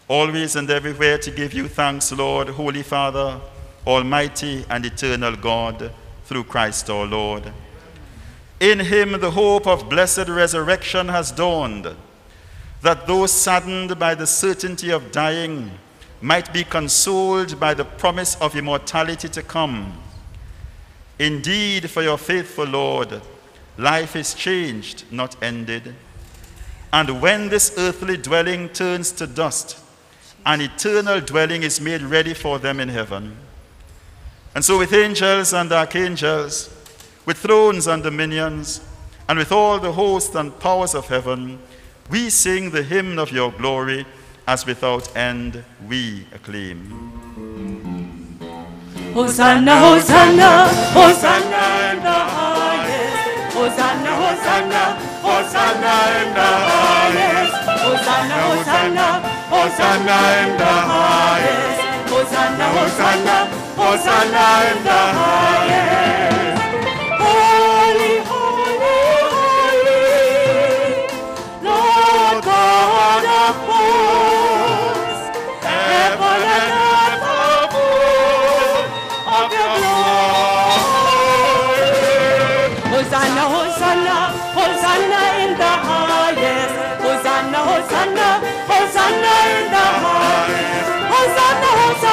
always and everywhere to give you thanks, Lord, Holy Father, Almighty and eternal God, through Christ our Lord. In him the hope of blessed resurrection has dawned, that those saddened by the certainty of dying might be consoled by the promise of immortality to come. Indeed, for your faithful Lord, life is changed, not ended. And when this earthly dwelling turns to dust, an eternal dwelling is made ready for them in heaven. And so, with angels and archangels, with thrones and dominions, and with all the hosts and powers of heaven, we sing the hymn of your glory as without end we acclaim. Hosanna, Hosanna, Hosanna in the highest. Hosanna, Hosanna, Hosanna in the highest. Hosanna, Hosanna, Hosanna in the highest. Hosanna, Hosanna, Hosanna in the highest.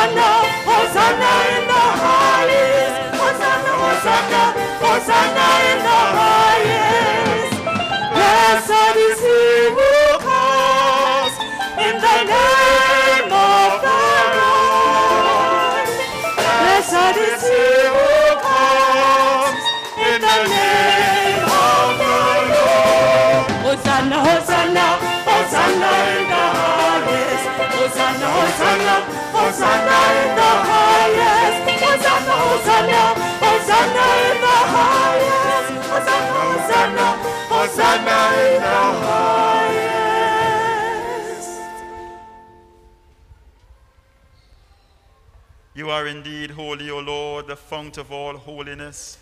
Hosanna, Hosanna, in the highest. Hosanna, Hosanna, Hosanna in the highest. Blessed is he who comes in the name of the Lord. Blessed is he who comes in the name of the Lord. Hosanna, Hosanna, Hosanna Hosanna in the highest. Hosanna, Hosanna, Hosanna in the highest. Hosanna, Hosanna, Hosanna in the highest. You are indeed holy, O Lord, the fount of all holiness.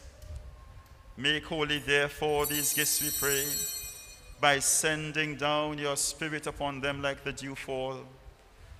Make holy, therefore, these gifts, we pray, by sending down your Spirit upon them like the dewfall,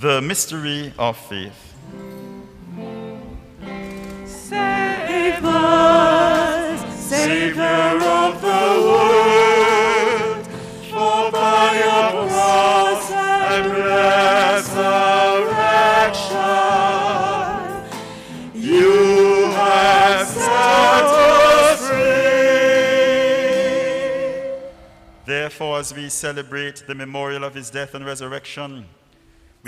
The mystery of faith. Save us, Savior of the world, for by your cross and resurrection, you have set us free. Therefore, as we celebrate the memorial of his death and resurrection,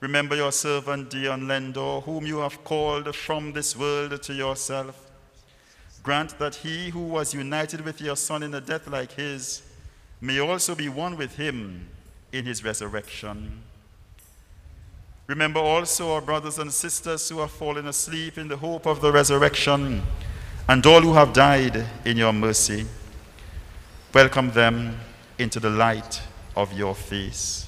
Remember your servant Deon Lendore, whom you have called from this world to yourself. Grant that he who was united with your Son in a death like his may also be one with him in his resurrection. Remember also our brothers and sisters who have fallen asleep in the hope of the resurrection, and all who have died in your mercy. Welcome them into the light of your face.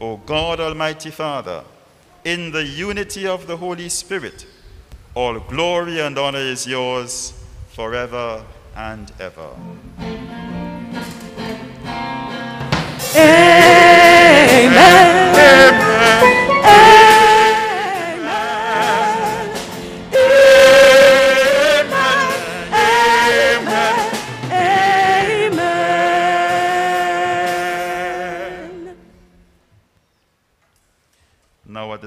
O God Almighty Father, in the unity of the Holy Spirit, all glory and honor is yours forever and ever. Now,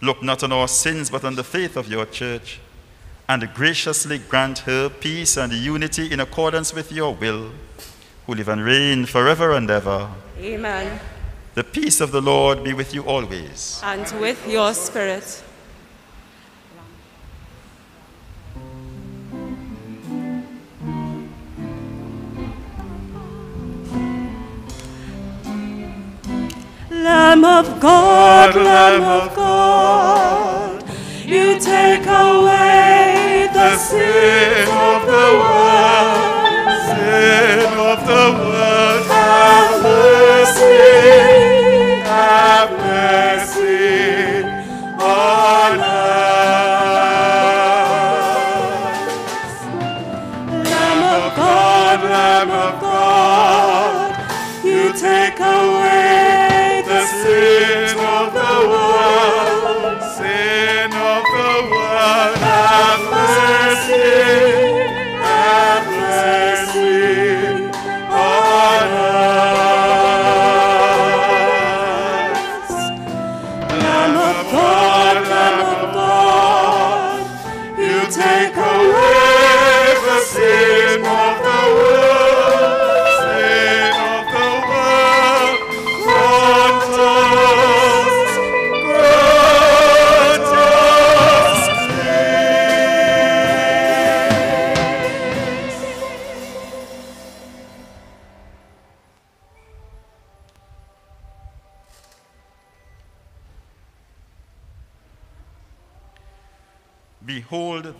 look not on our sins, but on the faith of your church, and graciously grant her peace and unity in accordance with your will, who live and reign forever and ever. Amen. The peace of the Lord be with you always. And with your spirit. Lamb of God, Lamb of God, you take away the sin of the world. Sin of the world,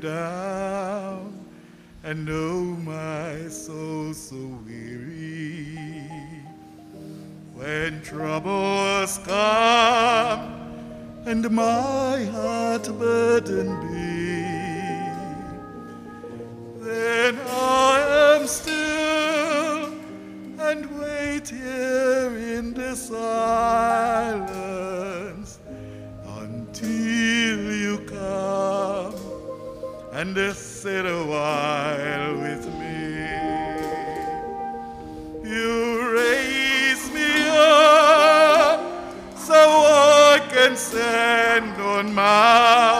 down, and oh, my soul so weary. When troubles come, and my heart burdened be, and sit a while with me. You raise me up so I can stand on my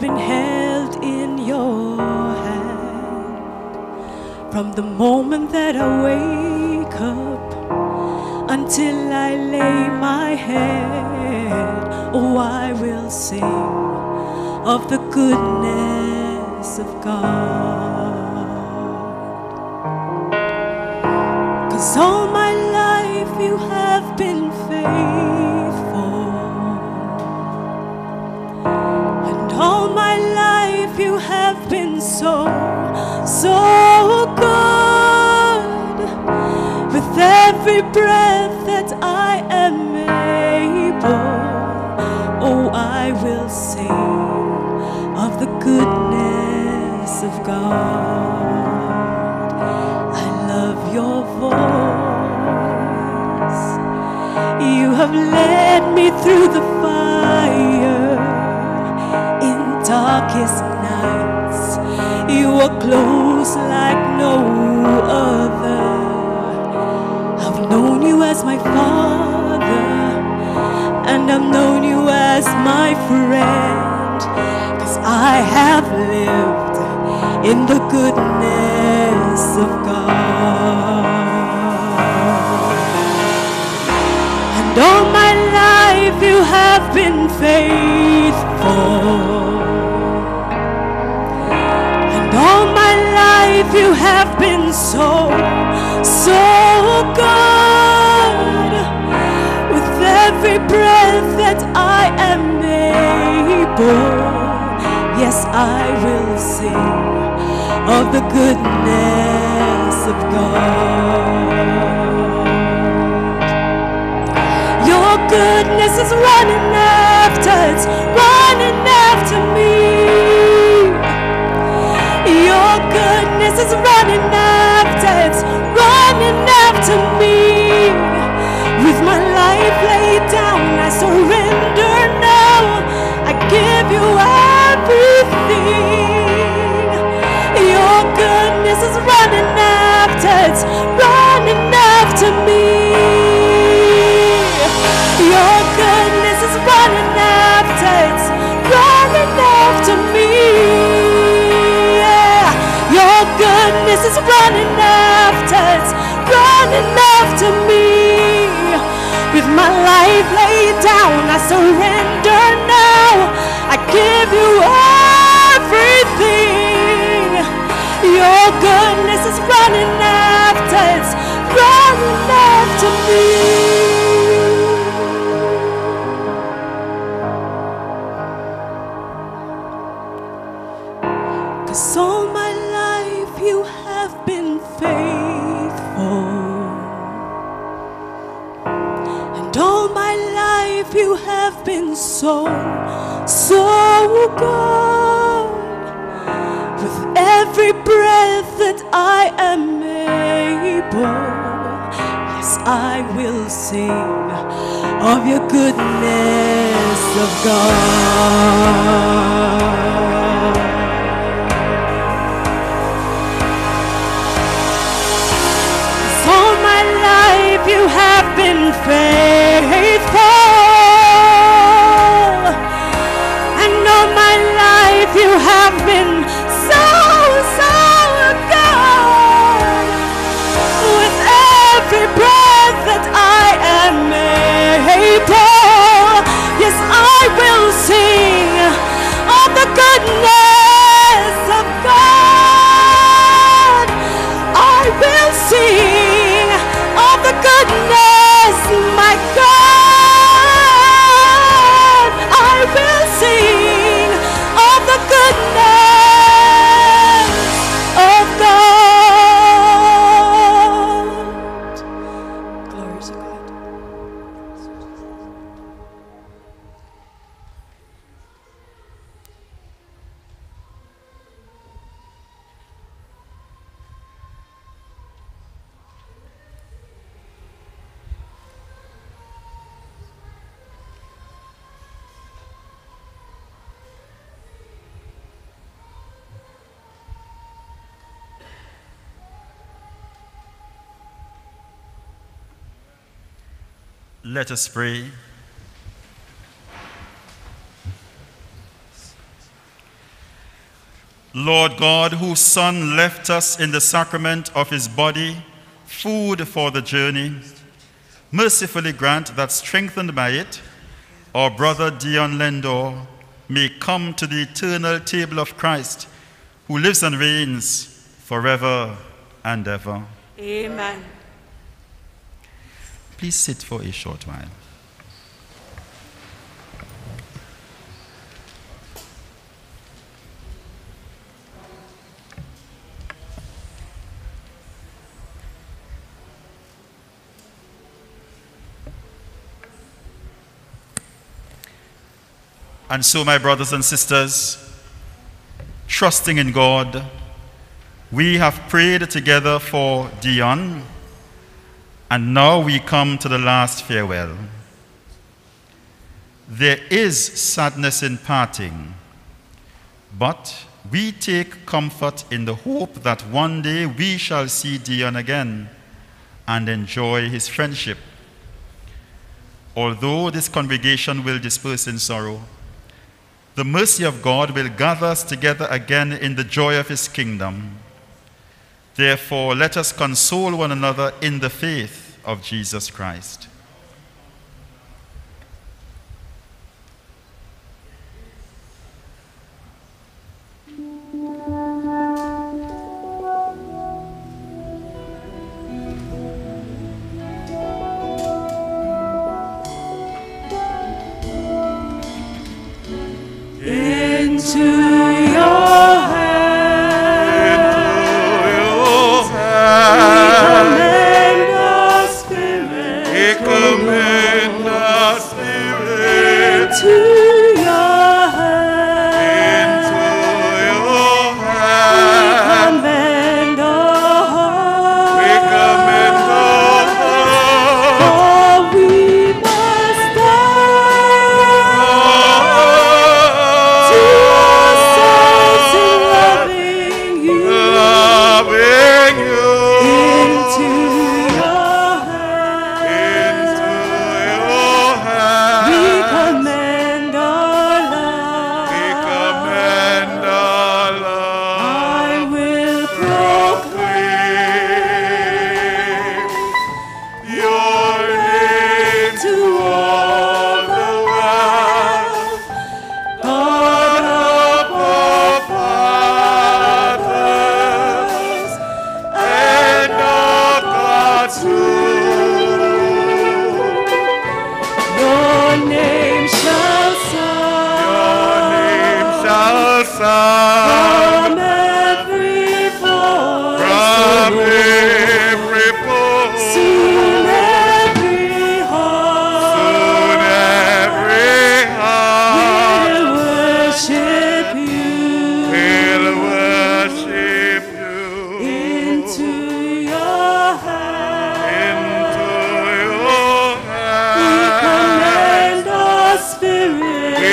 Been held in your hand. From the moment that I wake up until I lay my head, oh, I will sing of the goodness of God. Are close like no other. I've known you as my father, and I've known you as my friend. Cause I have lived in the goodness of God. And all my life you have been faithful. You have been so, so good. With every breath that I am able, yes, I will sing of the goodness of God. Your goodness is running after, it's running after me. Goodness is running after, it's running after me. With my life laid down, I surrender now. I give you everything. Your goodness is running after, it's goodness is running after, it's running after me. With my life laid down, I surrender now. I give you everything. Your goodness is running after, it's running after me. Been so, so good. With every breath that I am able, yes, I will sing of your goodness of God. All my life you have been faithful. Let us pray. Lord God, whose Son left us in the sacrament of his body, food for the journey, mercifully grant that strengthened by it, our brother Deon Lendore may come to the eternal table of Christ, who lives and reigns forever and ever. Amen. Please sit for a short while. And so, my brothers and sisters, trusting in God, we have prayed together for Deon, and now we come to the last farewell. There is sadness in parting, but we take comfort in the hope that one day we shall see Deon again and enjoy his friendship. Although this congregation will disperse in sorrow, the mercy of God will gather us together again in the joy of his kingdom. Therefore, let us console one another in the faith of Jesus Christ. Into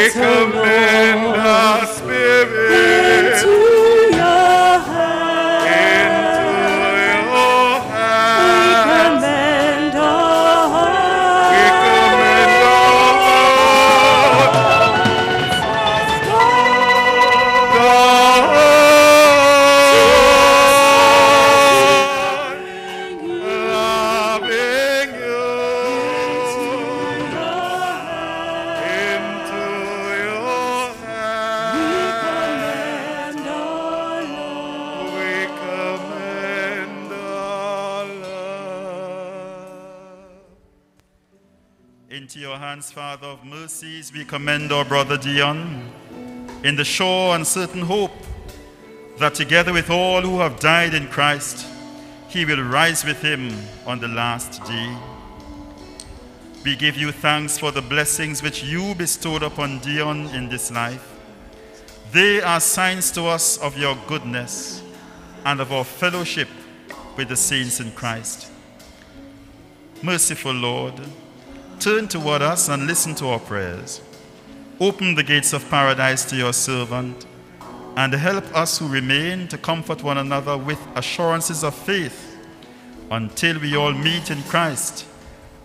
spirit. We commend our brother Deon in the sure and certain hope that together with all who have died in Christ, he will rise with him on the last day. We give you thanks for the blessings which you bestowed upon Deon in this life. They are signs to us of your goodness and of our fellowship with the saints in Christ. Merciful Lord, turn toward us and listen to our prayers. Open the gates of paradise to your servant and help us who remain to comfort one another with assurances of faith until we all meet in Christ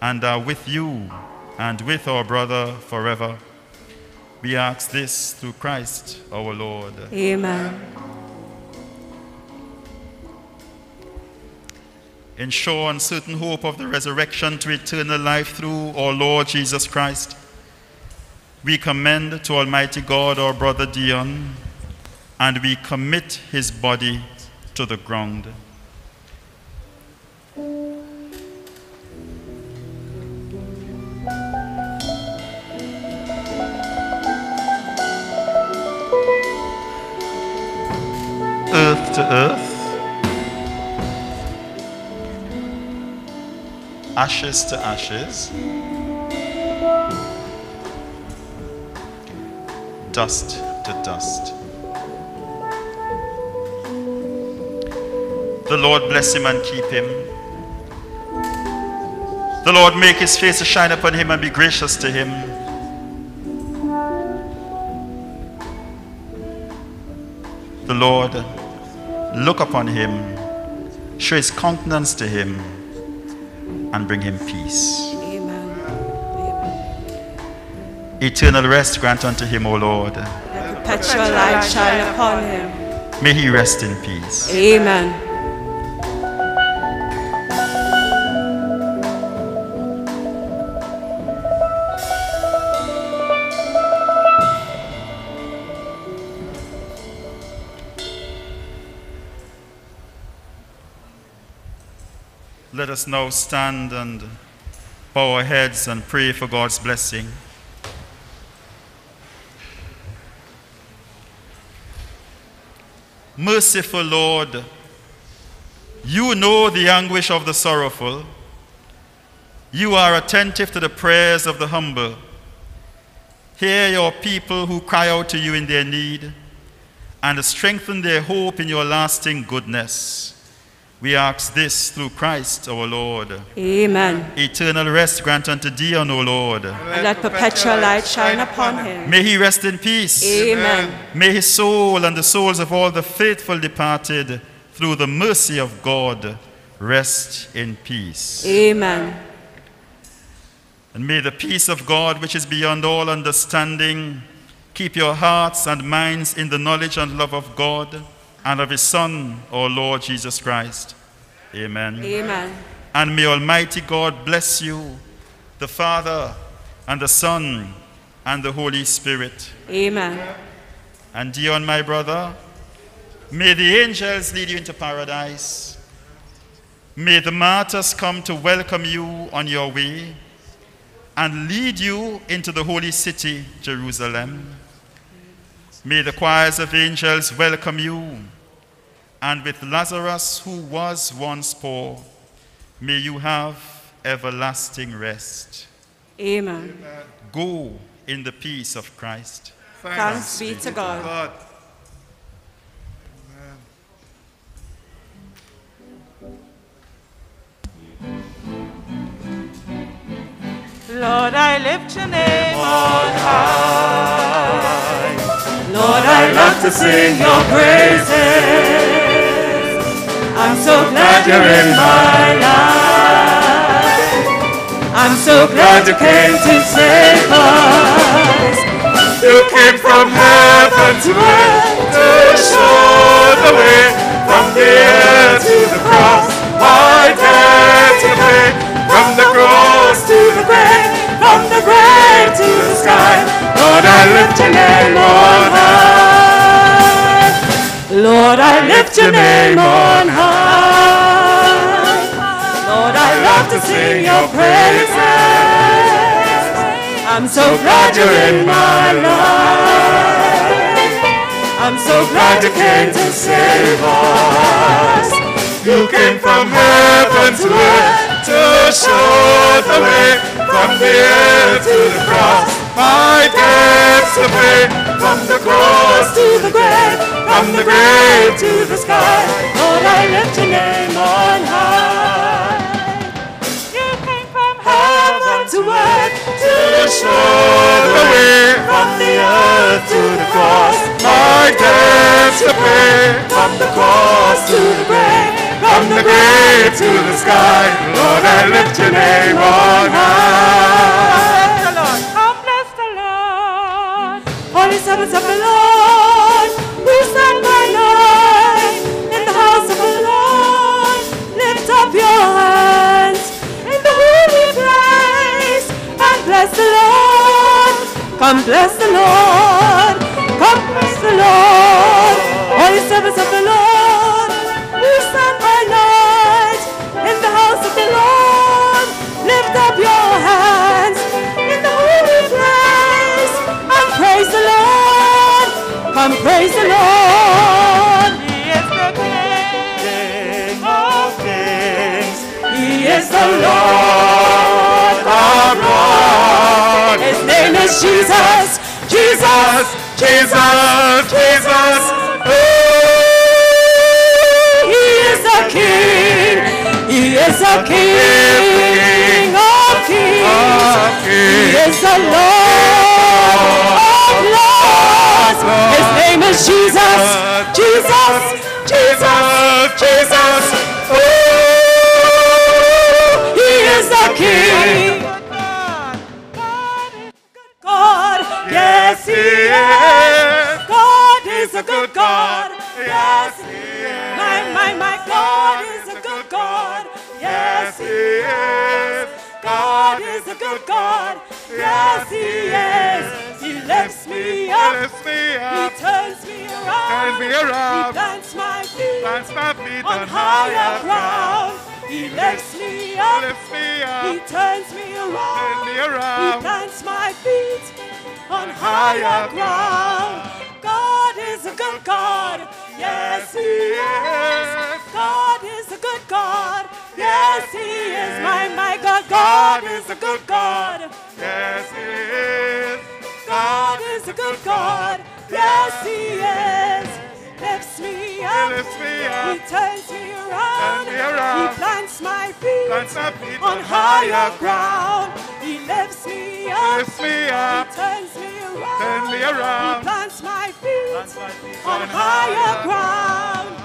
and are with you and with our brother forever. We ask this through Christ our Lord. Amen. In sure and certain hope of the resurrection to eternal life through our Lord Jesus Christ, we commend to Almighty God our brother Deon, and we commit his body to the ground. Earth to earth, ashes to ashes, dust to dust. The Lord bless him and keep him. The Lord make his face to shine upon him and be gracious to him. The Lord look upon him, show his countenance to him, and bring him peace. Eternal rest grant unto him, O Lord. Let perpetual light shine upon him. May he rest in peace. Amen. Let us now stand and bow our heads and pray for God's blessing. Merciful Lord, you know the anguish of the sorrowful. You are attentive to the prayers of the humble. Hear your people who cry out to you in their need and strengthen their hope in your lasting goodness. We ask this through Christ our Lord. Amen. Eternal rest grant unto Deon, O Lord. And let perpetual light shine upon him. May he rest in peace. Amen. May his soul and the souls of all the faithful departed, through the mercy of God, rest in peace. Amen. And may the peace of God, which is beyond all understanding, keep your hearts and minds in the knowledge and love of God and of his Son, our Lord Jesus Christ. Amen. Amen. And may Almighty God bless you, the Father, and the Son, and the Holy Spirit. Amen. And Deon, my brother, may the angels lead you into paradise. May the martyrs come to welcome you on your way and lead you into the holy city, Jerusalem. May the choirs of angels welcome you. And with Lazarus, who was once poor, may you have everlasting rest. Amen. Go in the peace of Christ. Thanks be to God. Lord, I lift your name on high. I love to sing your praises. I'm so glad you're in my life. I'm so glad you came to save us. You came from heaven to earth to show the way from the earth to the cross. My debt to pay from the cross to the grave, from the grave to the sky. Lord, I lift your name on high. Lord, I lift your name on high. Lord, I love to sing your praises. I'm so glad you're in my life. I'm so glad you came to save us. You came from heaven to earth to show the way from the earth to the cross. My debts to pay from the cross to the grave, from the grave to the sky. Lord, I lift your name on high. You came from heaven to earth to show the way from the earth to the cross. My debts to pay from the cross to the grave, from the grave to the sky, Lord, I lift your name on high. The Lord, we stand by night in the house of the Lord. Lift up your hands in the holy place and bless the Lord. Come bless the Lord. Come bless the Lord. Praise the Lord. He is the King of kings. He is the Lord of lords. His name is Jesus. Jesus. Jesus, Jesus, He is the King. He is the King of kings. He is the Lord Is Jesus. Jesus. Jesus. Jesus. Ooh, He is the King. God, yes, He is. God is a good God. Yes, He is. My, my, my God is a good God. Yes, He is. God is a good God. Yes, He is. He lifts me up. He turns me around. Turns me around. He plants my feet, Plants my feet on on higher ground. He lifts me up. lifts me up. He turns me around. Turns me around. He plants my feet on higher ground. God is a good God. Yes, He is. God is a good God. Yes, He is. My, my God. God is a good God. Yes, He is. God is a good God. Yes, He is. Lifts me up. He lifts me up. He turns me around. Turns me around. He plants my feet, Plants my feet on on higher ground. He lifts me up. lifts me up. He turns me around. Turns me around. He plants my feet, Plants my feet on on higher higher ground.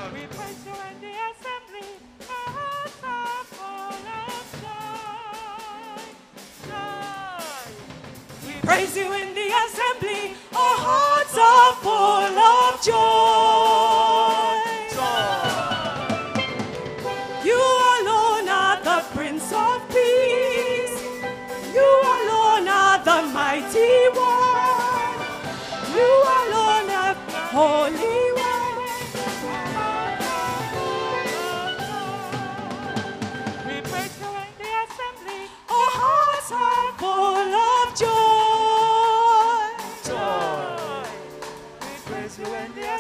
Praise you in the assembly. Our hearts are full of joy. You alone are the Prince of Peace. You alone are the mighty one. You alone are holy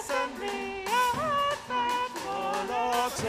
assembly. Our hearts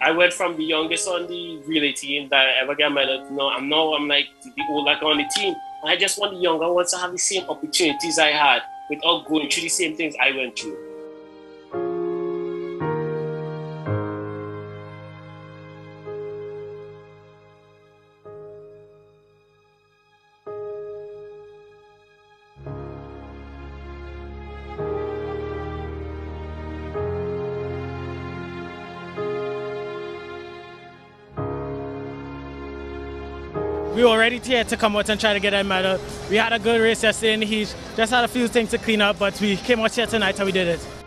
I went from the youngest on the relay team that I ever got medal. You know, I'm now I'm like the old like on the team. I just want the younger ones to have the same opportunities I had without going through the same things I went through. To, to come out and try to get a medal. We had a good race yesterday in the heat. Just had a few things to clean up, but we came out here tonight and we did it.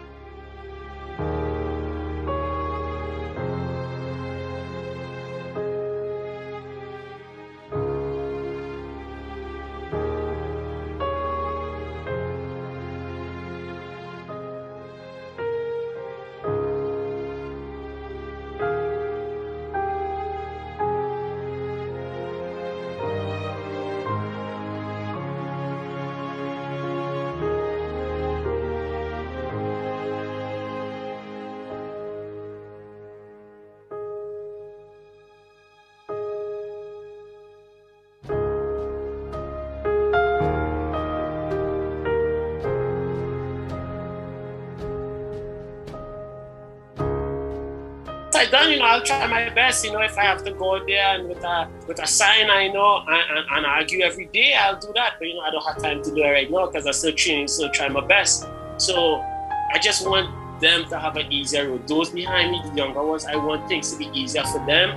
I done, you know, I'll try my best. You know, if I have to go there and with a with a sign, I know, and, and, and argue every day, I'll do that. But you know, I don't have time to do it right now because I'm still training, still trying my best. So I just want them to have an easier road. Those behind me, the younger ones, I want things to be easier for them